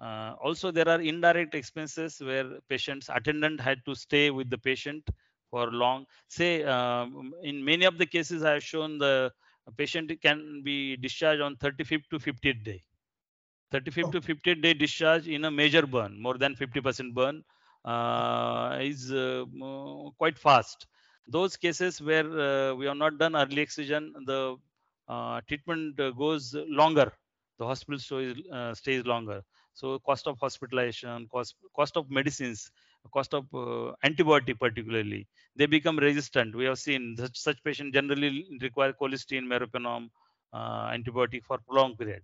uh, also, there are indirect expenses where patients attendant had to stay with the patient for long. Say, um, in many of the cases, I have shown the patient can be discharged on 35th to 50th day. 35th Oh. to 50th day discharge in a major burn, more than 50% burn, uh, is uh, quite fast. Those cases where uh, we have not done early excision, the uh, treatment goes longer. The hospital stays, uh, stays longer. So cost of hospitalization, cost cost of medicines, cost of uh, antibiotic particularly, they become resistant. We have seen such, such patients generally require colistin, meropenem, uh, antibiotic for prolonged period.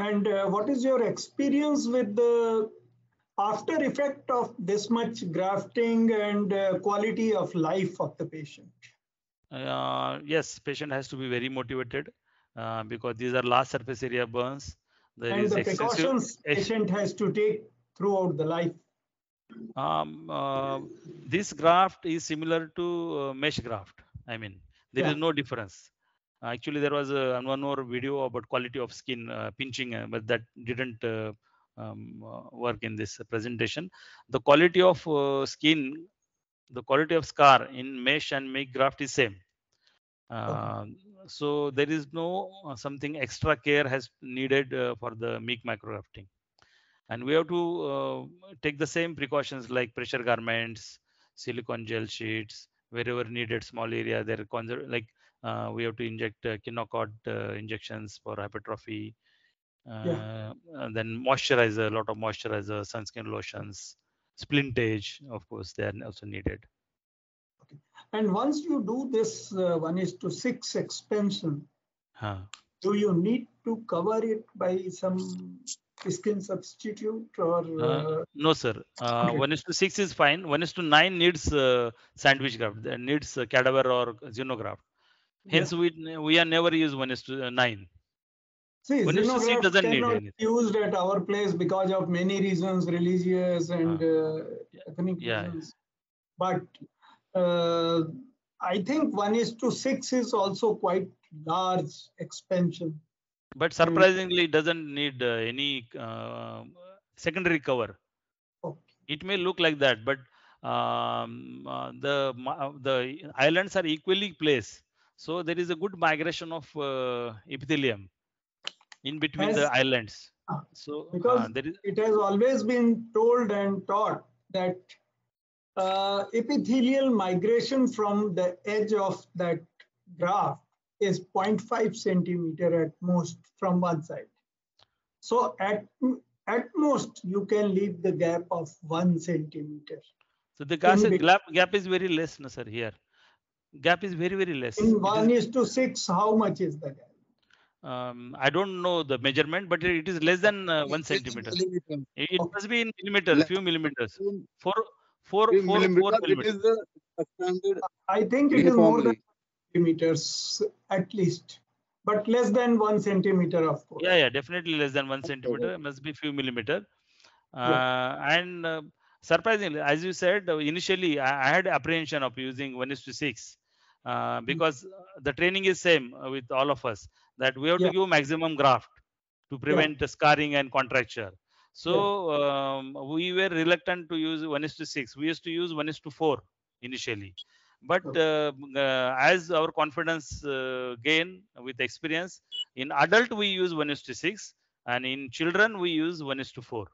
And uh, what is your experience with the after effect of this much grafting and uh, quality of life of the patient? Uh, yes, patient has to be very motivated uh, because these are large surface area burns. There and is the precautions patient has to take throughout the life. um, uh, this graft is similar to uh, mesh graft. I mean, there is Yeah. no difference. Actually, there was a, one more video about quality of skin uh, pinching, uh, but that didn't uh, um, uh, work in this presentation. The quality of uh, skin, the quality of scar in mesh and mesh graft is same. Uh, so there is no uh, something extra care has needed uh, for the meek micrografting and we have to uh, take the same precautions like pressure garments silicone gel sheets wherever needed small area there conser- like uh, we have to inject uh, Kenacort uh, injections for hypertrophy uh, and then moisturizer a lot of moisturizer sunscreen lotions splintage of course they are also needed And once you do this uh, one is to six expansion, Huh. do you need to cover it by some skin substitute or Uh, uh, no sir uh, Okay. 1 is to 6 is fine 1 is to 9 needs uh, sandwich graft that needs uh, cadaver or xenograft hence we we are never use 1 is to uh, 9 See, One is to six xenograft doesn't need cannot anything. used at our place because of many reasons, religious and uh, ethnic Yeah, yeah. reasons. But uh, I think one is to six is also quite large expansion. but surprisingly it doesn't need uh, any uh, secondary cover. Okay. it may look like that but um, uh, the uh, the islands are equally placed. So there is a good migration of uh, epithelium in between the islands. Ah, so because there is It has always been told and taught that uh, epithelial migration from the edge of that graft is 0.5 centimeter at most from one side. So at, at most you can leave the gap of one centimeter. so the gas is, gap, gap is very less no, sir here gap is very very less In one is to six, how much is the gap? um, i don't know the measurement but it is less than uh, one Six centimeter millimeter. it, it Okay. must be in millimeters Less few millimeters Few four four four four millimeter, it millimeters. is the expanded I think it is more than uniformly. millimeters at least, but less than one centimeter, of course. yeah yeah definitely less than one centimeter must be a few millimeter uh, and uh, surprisingly as you said uh, initially I, I had apprehension of using 1 is to 6 uh, because uh, the training is same uh, with all of us that we have Yeah. to give maximum graft to prevent the scarring and contracture so um, we were reluctant to use 1 is to 6 we used to use 1 is to 4 initially. But uh, uh, as our confidence uh, gain with experience in adult we use 1 is to 6 and in children we use 1 is to 4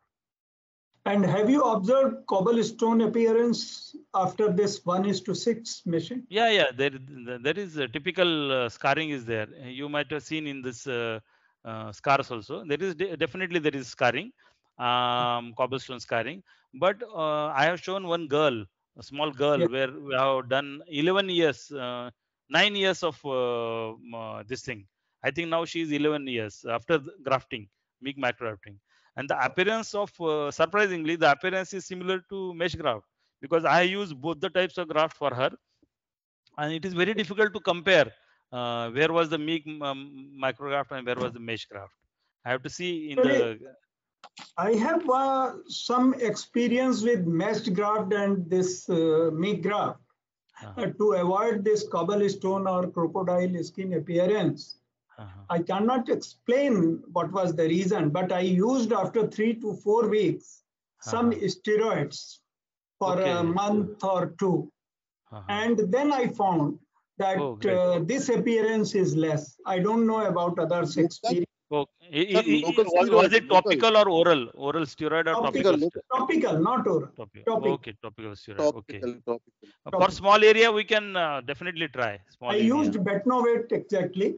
And have you observed cobblestone appearance after this one is to six machine? yeah yeah. There there is a typical uh, scarring is there. You might have seen in this uh, uh, scars also. There is de- definitely there is scarring um, cobblestone scarring. But uh, i have shown one girl a small girl Yeah. where we have done 11 years uh, 9 years of uh, uh, this thing. I think now she is 11 years after grafting meek grafting. And the appearance of uh, surprisingly the appearance is similar to mesh graft because i use both the types of graft for her. And it is very difficult to compare uh, where was the meek um, micrograft and where was the mesh graft. I have to see in the I have uh, some experience with meshed graft and this uh, Meek graft. uh, Uh, to avoid this cobblestone or crocodile skin appearance. uh-huh. I cannot explain what was the reason, but I used after three to four weeks some Uh-huh. steroids for a month or two. uh-huh. And then I found that Oh, uh, this appearance is less. I don't know about others' experience. I- Sir, i- i- local was, was steroid, it local. topical or oral oral steroid or Topical, topical Topical, not oral. Topical. topic. okay topical steroid okay Topical, topical. Uh, for small area we can uh, definitely try small I area. used Betnovate exactly.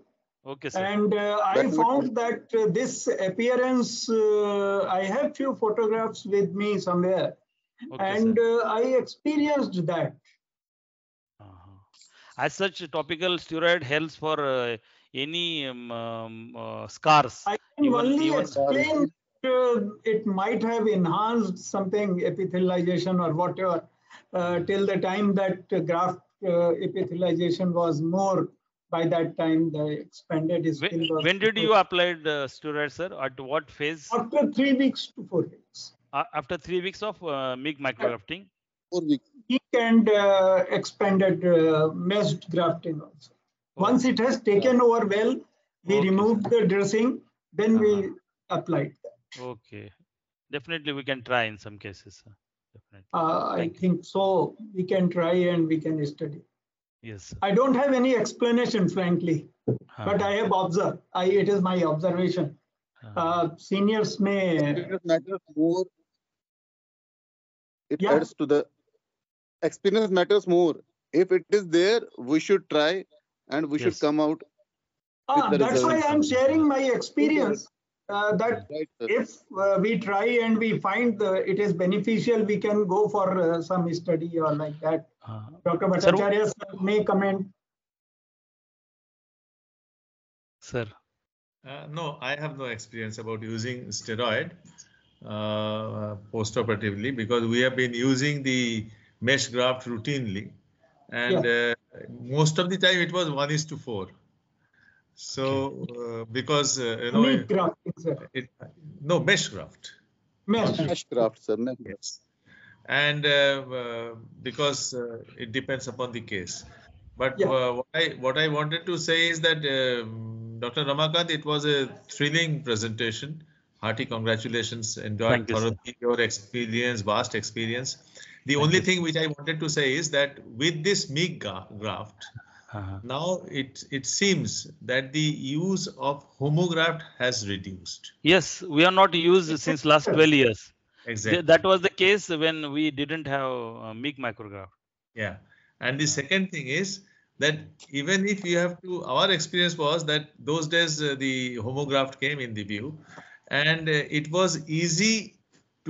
okay sir And uh, I That found that uh, this appearance, uh, I have few photographs with me somewhere, okay and uh, I experienced that. Uh-huh. as such topical steroid helps for uh, any um, um, uh, scars. I can Even- only even- explain uh, it might have enhanced something epithelialization or whatever uh, till the time that uh, graft uh, epithelialization was more. By that time, the expanded is. When, was. when did you apply the steroid, sir? At what phase? After three weeks to four weeks. A- After three weeks of uh, Meek micrografting. Four weeks. Peak and uh, expanded uh, meshed grafting also. Once it has taken over well, we Okay. removed the dressing, then we applied that. Okay. Definitely, we can try in some cases. Definitely. Uh, I Thank you. think so. We can try and we can study. Yes. sir. I don't have any explanation, frankly, but Uh, I have observed. I, it is my observation. uh, Uh, seniors may. Experience matters more. It Yeah. adds to the experience matters more. If it is there, we should try and we should come out Ah, that's why. I'm sharing my experience. Uh, that right. if uh, we try and we find the, it is beneficial, we can go for uh, some study or like that. uh, Dr. Sir, Bhattacharya sir may comment. sir. Uh, no, I have no experience about using steroid uh, post-operatively because we have been using the mesh graft routinely, and uh, most of the time it was one is to four. So uh, because uh, you know Meek grafting, sir. it, no mesh graft. Mesh. Mesh craft, sir. mesh. Yes. And uh, uh, because uh, it depends upon the case. But Yeah. uh, what, I, what I wanted to say is that um, Dr. Ramakant, it was a thrilling presentation. Hearty congratulations. Enjoyed Thank you, your experience, vast experience. The only you, thing which I wanted to say is that with this Meek graft, Uh-huh. now it, it seems that the use of homograft has reduced. Yes, we are not used since last 12 years. Th- Exactly. That was the case when we didn't have uh, Meek micrograft. Yeah. And the second thing is that even if you have to, our experience was that those days uh, the homograft came in the view and uh, it was easy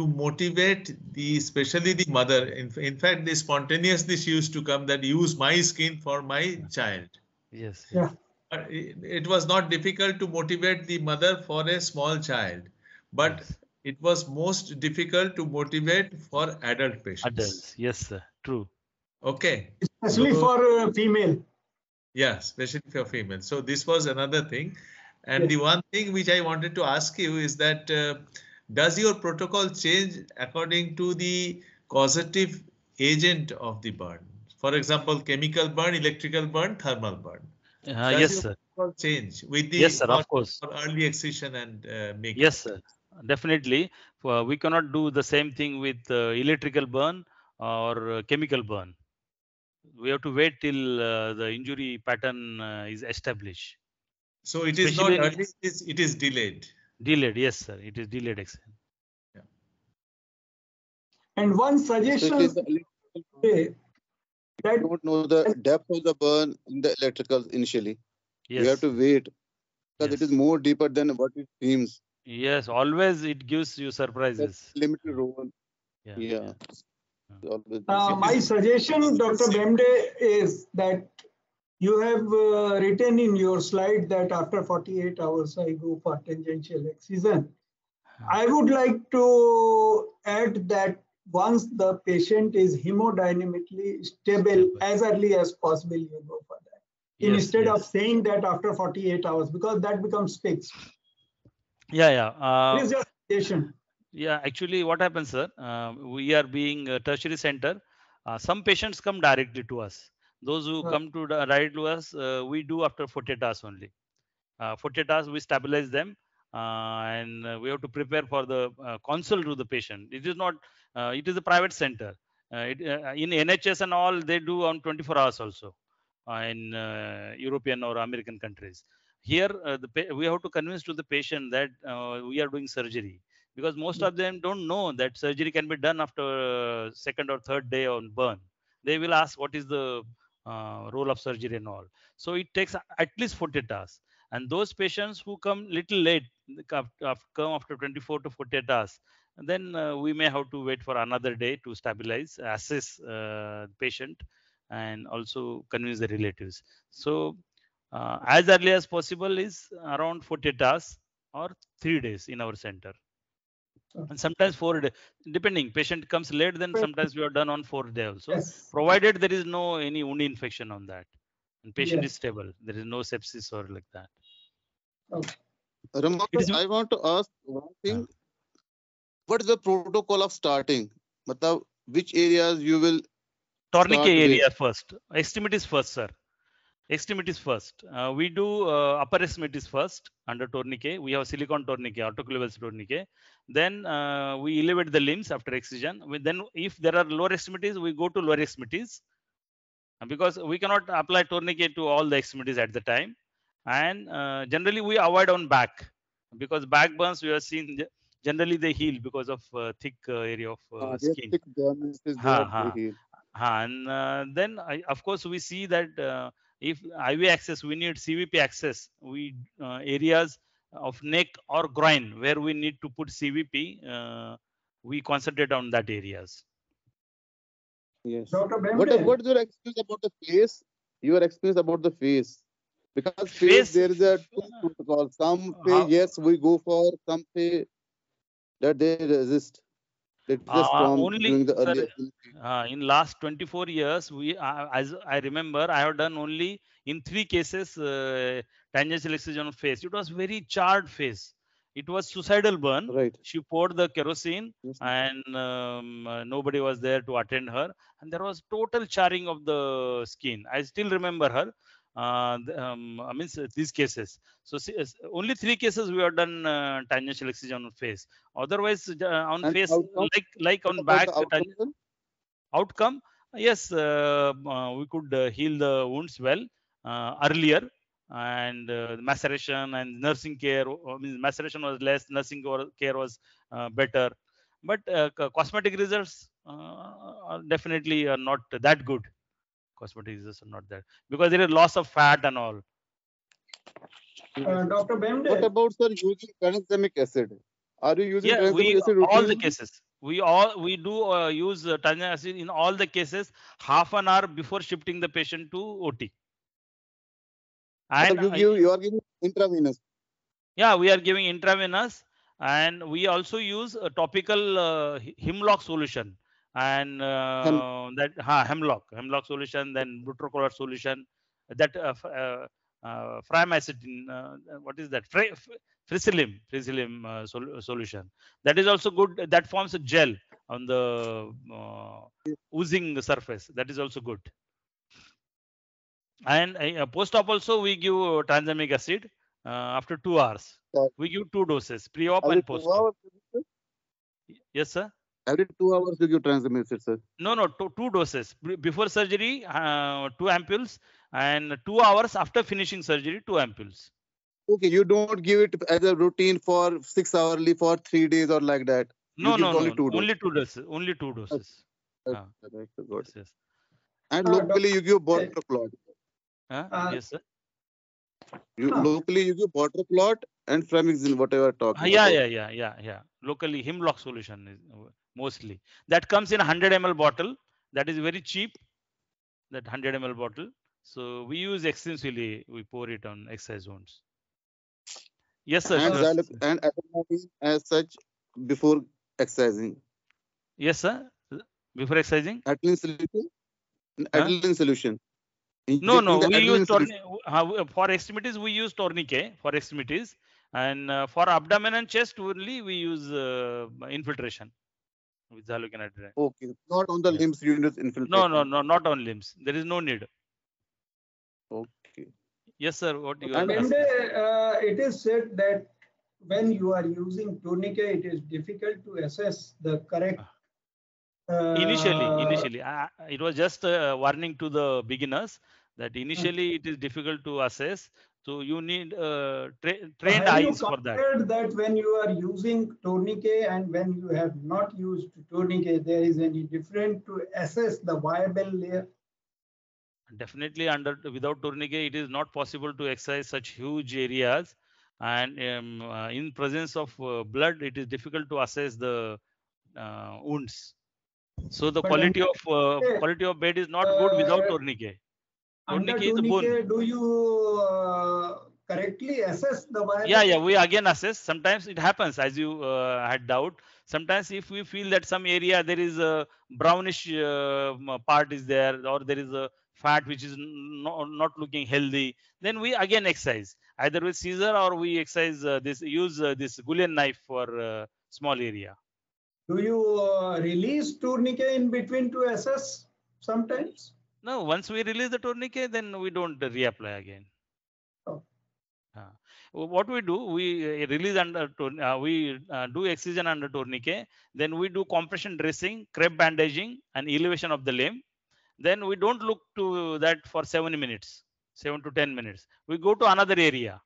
to motivate the, especially the mother. In, in fact, they spontaneously she used to come that use my skin for my child. Yes. Yeah. It, it was not difficult to motivate the mother for a small child, but Yes. it was most difficult to motivate for adult patients. Adults. Yes, sir. True. Okay. Especially So- for uh, female. Yeah, especially for female. So this was another thing. And Yeah. the one thing which I wanted to ask you is that uh, does your protocol change according to the causative agent of the burn? For example, chemical burn, electrical burn, thermal burn. Uh, yes, sir. change with the Yes, sir. Of course. for early excision and uh, make? Yes, sir. Definitely. Uh, we cannot do the same thing with uh, electrical burn or uh, chemical burn. We have to wait till uh, the injury pattern uh, is established. So it is not Especially- early, it is, it is delayed. Delayed. Yes, sir. It is delayed action. And one suggestion is that you don't know the depth of the burn in the electricals initially. Yes. You have to wait because it Yes. is more deeper than what it seems. Yes. Always it gives you That's surprises. limited role. Yeah. Yeah. Always Uh, my suggestion, Dr. *laughs* Bembde, is that you have uh, written in your slide that after 48 hours I go for tangential excision. I would like to add that once the patient is hemodynamically stable, as early as possible, you go for that. Yes, Instead of saying that after 48 hours, because that becomes fixed. Yeah, yeah. Uh, it is just suggestion. Yeah, actually, what happens, sir? Uh, we are being a tertiary center. Uh, some patients come directly to us. Those who come to the, right to us, uh, we do after 48 hours only. Uh, 48 hours, we stabilize them, uh, and uh, we have to prepare for the uh, consult to the patient. It is not. Uh, it is a private center. Uh, it, uh, in NHS and all, they do on 24 hours also, uh, in uh, European or American countries. Here, uh, the pa- we have to convince to the patient that uh, we are doing surgery because most of them don't know that surgery can be done after second or third day on burn they will ask what is the uh, role of surgery and all. So it takes at least 48 hours. And those patients who come little late come after 24 to 48 hours then uh, we may have to wait for another day to stabilize assess uh, patient and also convince the relatives. So uh, as early as possible is around 48 hours or three days in our center. Okay. And sometimes four days, depending. Patient comes late, then sometimes we are done on four day also. Yes. Provided there is no any wound infection on that, and patient Yes. is stable. There is no sepsis or like that. Ramak, It is- I want to ask one thing. What is the protocol of starting? Matlab, which areas you will Tourniquet Start with- area first. Extremities first, sir. Extremities first. Uh, we do uh, upper extremities first under tourniquet. We have silicone tourniquet, autoclavus tourniquet. Then uh, we elevate the limbs after excision. We, then, if there are lower extremities, we go to lower extremities Uh, because we cannot apply tourniquet to all the extremities at the time. And uh, generally, we avoid on back because back burns we have seen generally they heal because of uh, thick area of uh, uh, skin. thick is Ha, ha. Ha, and uh, then I, of course we see that uh, if IV access we need CVP access we uh, areas of neck or groin where we need to put CVP uh, we concentrate on that areas. Yes. Dr. What, what is your experience about the face? Your experience about the face? Because face, Face- there is a two protocol. Some say How- yes, we go for. Some say that they resist. Uh, only, the sir. Uh, in last 24 years we uh, as I remember I have done only in three cases uh, tangential excision of face. It was very charred face. It was suicidal burn. Right. She poured the kerosene Yes. and um, uh, nobody was there to attend her and there was total charring of the skin i still remember her uh, um, i mean these cases. So see, only three cases we have done uh, tangential excision on face. Otherwise uh, on And face outcome? like like on back uh, outcome, outcome? Yes uh, uh, we could uh, heal the wounds well uh, earlier. And uh, maceration and nursing care I mean, maceration was less nursing care was uh, better. But uh, cosmetic results uh, are definitely are not that good cosmetic results are not there because there is loss of fat and all uh, Dr. Bembde. What about sir using tranexamic acid? Are you using yeah tranexamic we acid all the cases we all we do uh, use uh, tangent acid in all the cases half an hour before shifting the patient to ot and Matlab you I- give you are giving intravenous. yeah we are giving intravenous and we also use a topical uh, hemlock solution and uh, that ha, hemlock hemlock solution then Botroclot solution that uh, uh, uh, framacetine uh, what is that? Fra- frisilim frisilim uh, sol- solution. That is also good that forms a gel on the uh, oozing surface. That is also good. And uh, post-op also we give uh, tranexamic acid uh, after two hours. Right. we give two doses pre-op and post-op. yes sir Every two hours you give tranexamic sir. no no two, two doses before surgery uh, two ampules and two hours after finishing surgery two ampules Okay, you don't give it as a routine for six hourly for three days or like that. No no only no two only two doses only two doses Right, Ah. right, sir, got yes, yes. And Uh, locally you give border plot. Huh? Uh, yes sir You locally you give Botroclot and framixin, whatever talk. Ah, yeah about. yeah yeah yeah yeah locally hemlock solution is uh, mostly that comes in a 100 ml bottle that is very cheap that 100 ml bottle so we use extensively we pour it on exercise zones. yes sir And xylo- and as such before exercising. yes sir before exercising Adrenaline solution. Huh? Solution. no no we use solution. uh, for extremities we use tourniquet for extremities and uh, for abdomen and chest only we use uh, infiltration with zalocanidine Okay, not on the limbs you use infiltration. no no no not on limbs there is no need Okay. yes sir what you And are Bembde, asking? uh, it is said that when you are using tourniquet, it is difficult to assess the correct. Uh, initially initially I- I- it was just a warning to the beginners that initially it is difficult to assess so you need uh, tra- trained have eyes for that. that when you are using tourniquet and when you have not used tourniquet, there is any different to assess the viable layer? definitely under without tourniquet it is not possible to exercise such huge areas. And um, uh, in presence of uh, blood it is difficult to assess the uh, wounds. So the But quality of uh, quality of bed is not good without uh, tourniquet Under Tourniquet is the bone. tourniquet, do you uh, correctly assess the viability? yeah yeah we again assess sometimes it happens as you uh, had doubt sometimes if we feel that some area there is a brownish uh, part is there or there is a fat which is not, not looking healthy then we again excise either with scissor or we excise uh, this use uh, this Goulian knife for uh, small area Do you uh, release tourniquet in between to assess sometimes? No once we release the tourniquet then we don't reapply again. Oh. Uh, what we do we uh, release under uh, we uh, do excision under tourniquet then we do compression dressing crepe bandaging and elevation of the limb. Then we don't look to that for 7 minutes 7 to 10 minutes. We go to another area.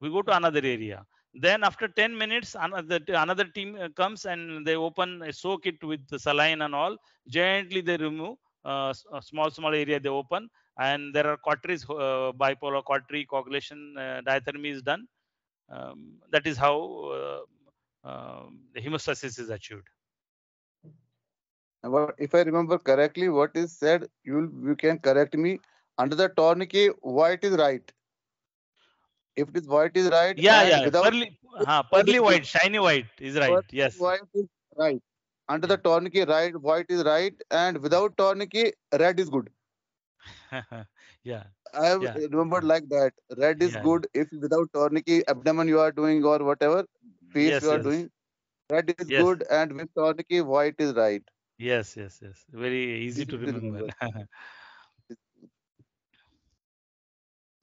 We go to another area. Then after 10 minutes another another team uh, comes and they open uh, soak it with the saline and all. Gently they remove uh, small small area they open and there are cauteries uh, bipolar cautery coagulation uh, diathermy is done um, that is how uh, um, the hemostasis is achieved if I remember correctly, what is said, you you can correct me. Under the tourniquet, white is right. If it is white is right. yeah yeah Without pearly uh, pearly white shiny white is right yes White is right. Under the tourniquet, right, white is right, and without tourniquet, red is good. *laughs* yeah I have Yeah. remembered like that. Red is Yeah, yeah. good if without tourniquet, abdomen you are doing or whatever, face Yes, you are yes. doing. Red is Yes. good, and with tourniquet, white is right. yes yes yes very easy to Easy to remember *laughs*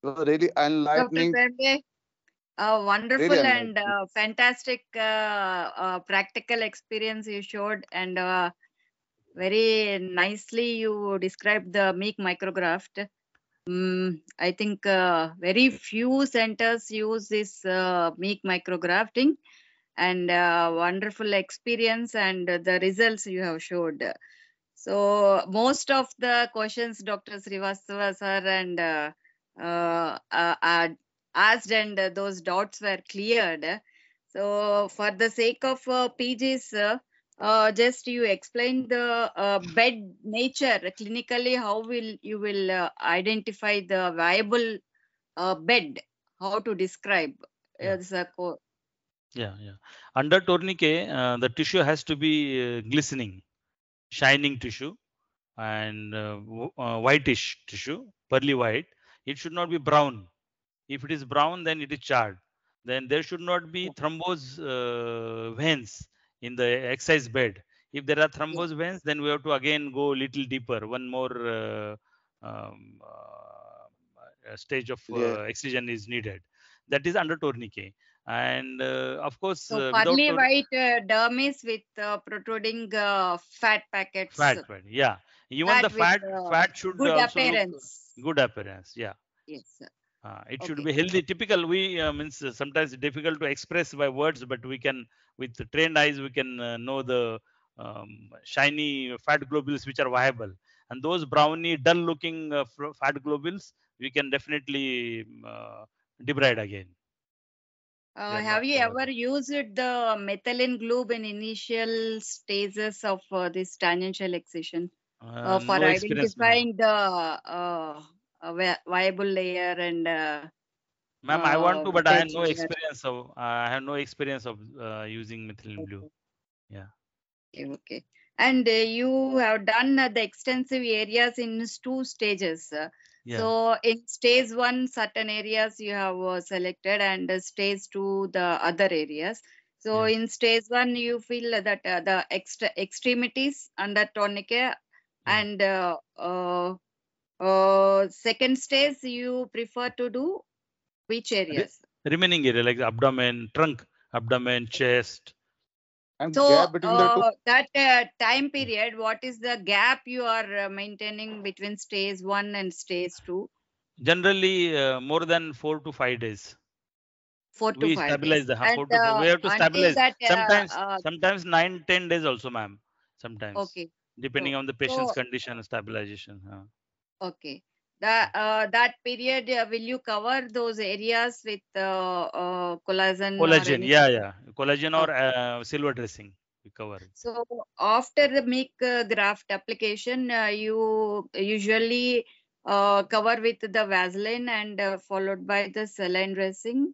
So really Dr. enlightening. A wonderful Really and uh, fantastic uh, uh, practical experience you showed, and uh, very nicely you described the Meek micrograft. Mm, I think uh, very few centers use this uh, Meek micrografting, and uh, wonderful experience and the results you have showed. So most of the questions Dr. Srivastava sir and uh, uh, asked and those doubts were cleared. So for the sake of uh, PGs, uh, uh, just you explain the uh, bed nature clinically, how will you will uh, identify the viable uh, bed, how to describe. Yeah. Uh, co- Yeah, yeah. Under tourniquet, uh, the tissue has to be uh, glistening, shining tissue, and uh, uh, whitish tissue, pearly white. It should not be brown. If it is brown, then it is charred. Then there should not be thrombose uh, veins in the excise bed. If there are thrombose veins, then we have to again go little deeper. One more uh, um, uh, stage of uh, Yeah. excision is needed. That is under tourniquet and uh, of course so uh, without white uh, dermis with uh, protruding uh, fat packets. fat fat yeah even Fat the with, fat uh, fat should Good also appearance. good appearance yeah Yes. sir. Uh, it should be healthy typical. We uh, means uh, sometimes difficult to express by words but we can with trained eyes we can uh, know the um, shiny fat globules which are viable. And those browny dull looking uh, fat globules we can definitely um, uh, debride again. Uh, have you ever used the methylene blue in initial stages of uh, this tangential excision? Uh, for no identifying the viable layer and uh, Ma'am, I want to, uh, but I have no experience of. Uh, I have no experience of uh, using methylene blue. yeah Okay, okay. And uh, you have done uh, the extensive areas in two stages. uh, Yeah. So in stage one, certain areas you have uh, selected, and uh, stage two, the other areas. So Yes. in stage one, you feel that uh, the extra extremities under tourniquet, Yeah. and uh, uh, uh, second stage you prefer to do which areas? Remaining area like the abdomen, trunk, abdomen, chest. And So the uh, that uh, time period, what is the gap you are uh, maintaining between stage one and stage two? Generally, uh, more than four to five days. Four to We five stabilize days. the huh, four And, to five. We uh, have to stabilize. that, uh, Sometimes, uh, sometimes nine, ten days also, ma'am. Sometimes, okay, depending so- on the patient's so- condition and stabilization. huh. Okay. That uh, that period, uh, will you cover those areas with uh, uh, collagen? Collagen, yeah, yeah. Collagen or uh, silver dressing. We cover. So after the Meek uh, graft application, uh, you usually uh, cover with the Vaseline and uh, followed by the saline dressing.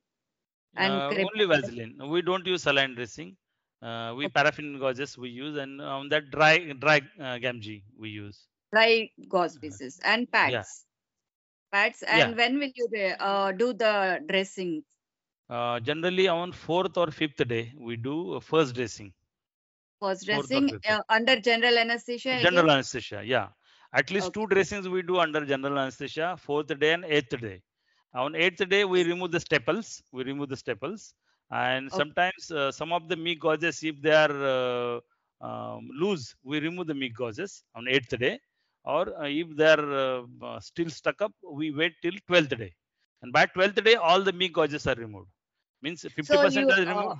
And only. Vaseline. We don't use saline dressing. Uh, we Okay. paraffin gauges we use, and on that dry dry uh, gamgee we use. Dry gauze pieces and pads. Yeah. Pads. Yeah. And when will you uh, do the dressing? Uh, generally, on fourth or fifth day, we do first dressing. First dressing uh, under general anesthesia. again? General anesthesia, yeah. At least Okay. two dressings we do under general anesthesia, fourth day and eighth day. On eighth day, we remove the staples. We remove the staples. And Okay. sometimes uh, some of the Meek gauges, if they are uh, um, loose, we remove the Meek gauges on eighth day. Or uh, if they are uh, uh, still stuck up, we wait till 12th day. And by 12th day, all the Meek gauges are removed. Means 50% you, is removed.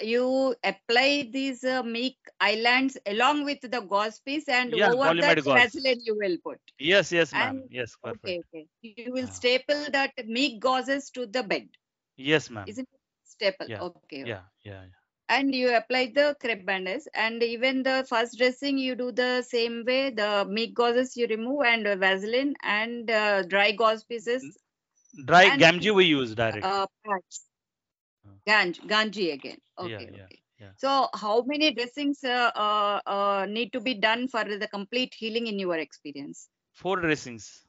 You apply these uh, Meek islands along with the gauze piece and Yeah, over that. Vaseline you will put. Yes, yes, ma'am. Yes, perfect. Okay, okay. You will Yeah. staple that Meek gauzes to the bed. Yes, ma'am. Isn't it? Staple. Yeah, Okay. Yeah, yeah, yeah. And you apply the crepe bandage and even the first dressing you do the same way the Meek gauzes you remove and uh, vaseline and uh, dry gauze pieces Dry And- gamgee we use directly uh. Uh. Ganj, ganji again okay yeah, okay yeah. so how many dressings uh, uh, uh, need to be done for the complete healing in your experience Four dressings.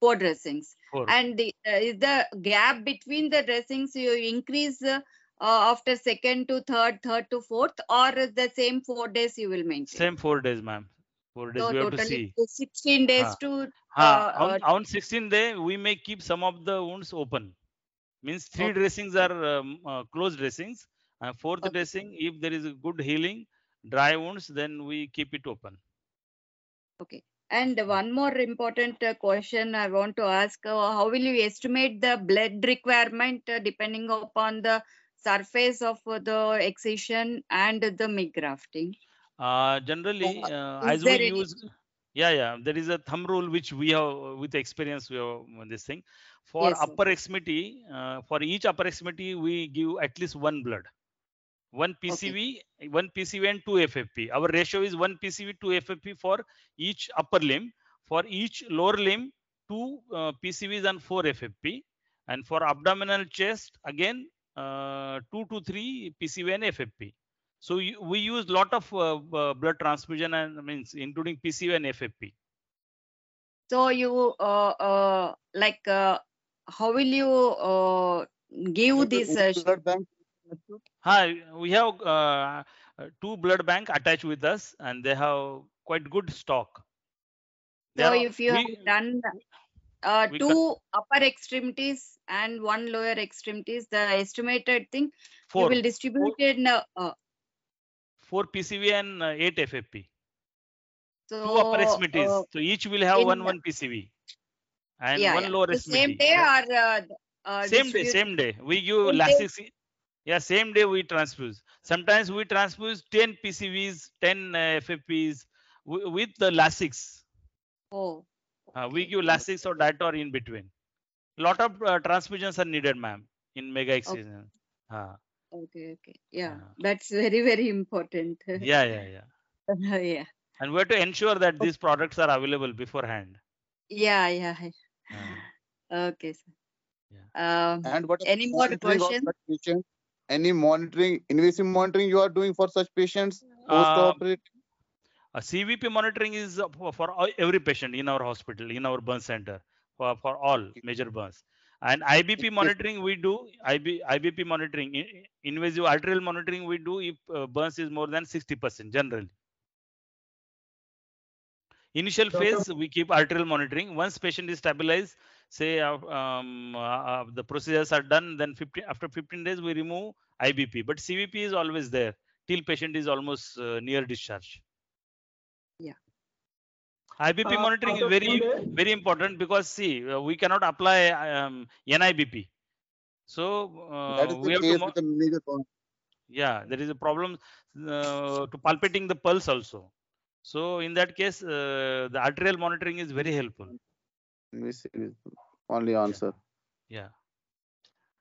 four dressings Four. and the, uh, is the gap between the dressings you increase uh, after second to third third to fourth or the same four days you will maintain Same four days, ma'am. Four days So we have to totally see. 16 days Ah. to Ha, uh, on, uh, on 16th day, we may keep some of the wounds open. Means three Okay. dressings are um, uh, closed dressings. And fourth Okay. dressing, if there is a good healing, dry wounds, then we keep it open. okay. And one more important uh, question I want to ask: uh, How will you estimate the blood requirement uh, depending upon the surface of the excision and the Meek grafting? Uh, generally, uh, as we any- use, yeah, yeah, there is a thumb rule which we have with experience. We have uh, this thing for Yes, upper extremity. Uh, for each upper extremity, we give at least one blood, one PCV, one PCV and two FFP. Our ratio is one PCV two FFP for each upper limb. For each lower limb, two uh, PCVs and four FFP. And for abdominal chest, again, uh, two to three PCV and FFP. So you, we use lot of uh, uh, blood transfusion and means including PCV and FFP. So you uh, uh, like uh, how will you uh, give this? Uh, blood bank Hi, we have two blood bank attached with us, and they have quite good stock. They so are- if you we- have done uh, two upper extremities and one lower extremities, the estimated thing you will distribute in uh, uh, four PCV and uh, eight FFP. so Two upper extremities. uh, so each will have one one PCV and yeah, one yeah. lower the same day or uh, uh, same day, same day. We give Same day? Yeah, same day we transfuse. Sometimes we transfuse 10 PCVs, 10 uh, FFPs with the Lasix. Oh, Uh, we okay. give Lasix or Dytor in between. Lot of uh, transfusions are needed, ma'am, in mega excision. Uh, okay, okay. Yeah, Yeah. that's very, very important. *laughs* yeah, yeah, yeah. *laughs* yeah, And we have to ensure that these products are available beforehand. yeah, yeah. Uh, Okay, sir. Yeah. Um, and what Any more questions? Any monitoring, invasive monitoring you are doing for such patients Uh, post-operative? A CVP monitoring is uh, for, every patient in our hospital, in our burn center, for, for all major burns. And IBP monitoring we do, IB, IBP monitoring, invasive arterial monitoring we do if uh, burns is more than 60% generally. Initial phase, we keep arterial monitoring. Once patient is stabilized, say uh, um, uh, uh, the procedures are done, then 15, after 15 days we remove IBP. But CVP is always there till patient is almost uh, near discharge. Yeah. IBP Uh, monitoring is very very important because see uh, we cannot apply um, NIBP. So that uh, is we have case to mo- with the major con- yeah there is a problem uh, to palpating the pulse also. So in that case uh, the arterial monitoring is very helpful. invasive is the only answer. Yeah.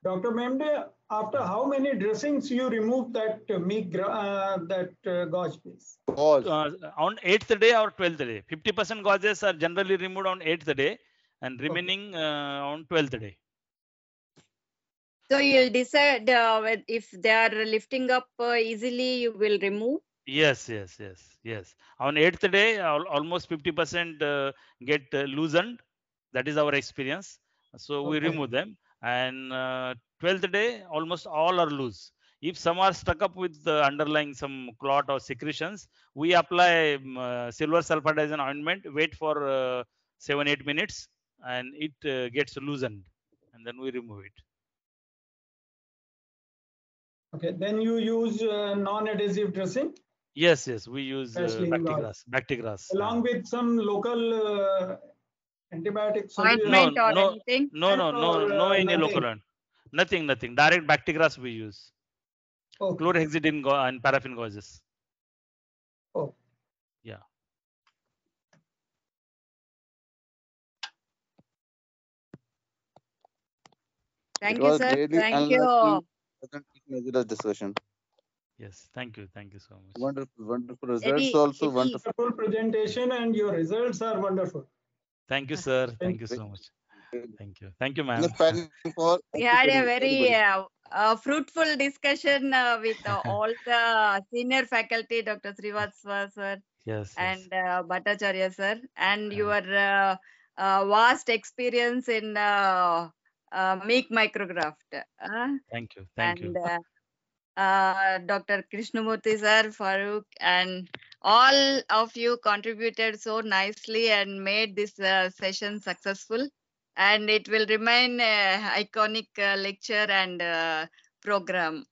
Dr. Bembde, after how many dressings you remove that uh, Meek, gra- uh, that uh, gauze piece? Pause. Uh, on eighth day or twelfth day. Fifty percent gauzes are generally removed on eighth day, and remaining uh, on twelfth day. So you'll decide uh, if they are lifting up uh, easily, you will remove. Yes, yes, yes, yes. On eighth day, al- almost fifty percent uh, get uh, loosened. That is our experience. So we remove them. And uh, twelfth day, almost all are loose. If some are stuck up with the underlying some clot or secretions, we apply um, uh, silver sulfadiazine ointment. Wait for uh, seven eight minutes, and it uh, gets loosened, and then we remove it. Okay, then you use uh, non-adhesive dressing Yes, yes, we use uh. Bactigras. Bactigras. along with some local uh, antibiotic Ointment. No, or no, anything. No, no, no, or, no uh, any nothing? local one. Nothing, nothing. Direct Bactigras we use. Okay. Chlorhexidine go- and paraffin gauzes. Oh. Yeah. Thank It you, sir. really Thank you. enlightening presentation as well as discussion. Yes. Thank you. Thank you so much. Wonderful, wonderful results Any- also any- wonderful. Wonderful presentation and your results are wonderful. Thank you, *laughs* sir. Thank you you. so much. Thank you. Thank you, ma'am. *laughs* We had a very uh, uh, fruitful discussion uh, with uh, *laughs* all the senior faculty, Dr. Srivastava sir Yes. yes. and uh, Bhattacharya sir, and Yeah. your uh, uh, vast experience in uh, uh, Meek Micrograft. Uh, Thank you. Thank you. and uh, uh, Dr. Krishnamurthy sir, Farooq, and all of you contributed so nicely and made this uh, session successful. And it will remain a iconic uh, lecture and uh, program.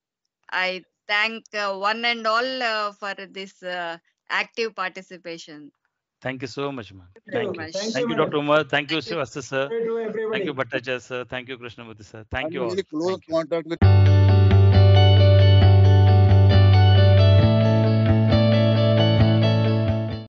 I thank uh, one and all uh, for this uh, active participation. Thank you so much, ma'am. you. Thank you. Thank Thank you, you. Dr. Umar. Thank you, Thank. Srivastava sir. Pray to everybody. Thank you, Bhattacharya sir. Thank you, Krishnamurthy sir. Thank you all. Thank you. contact with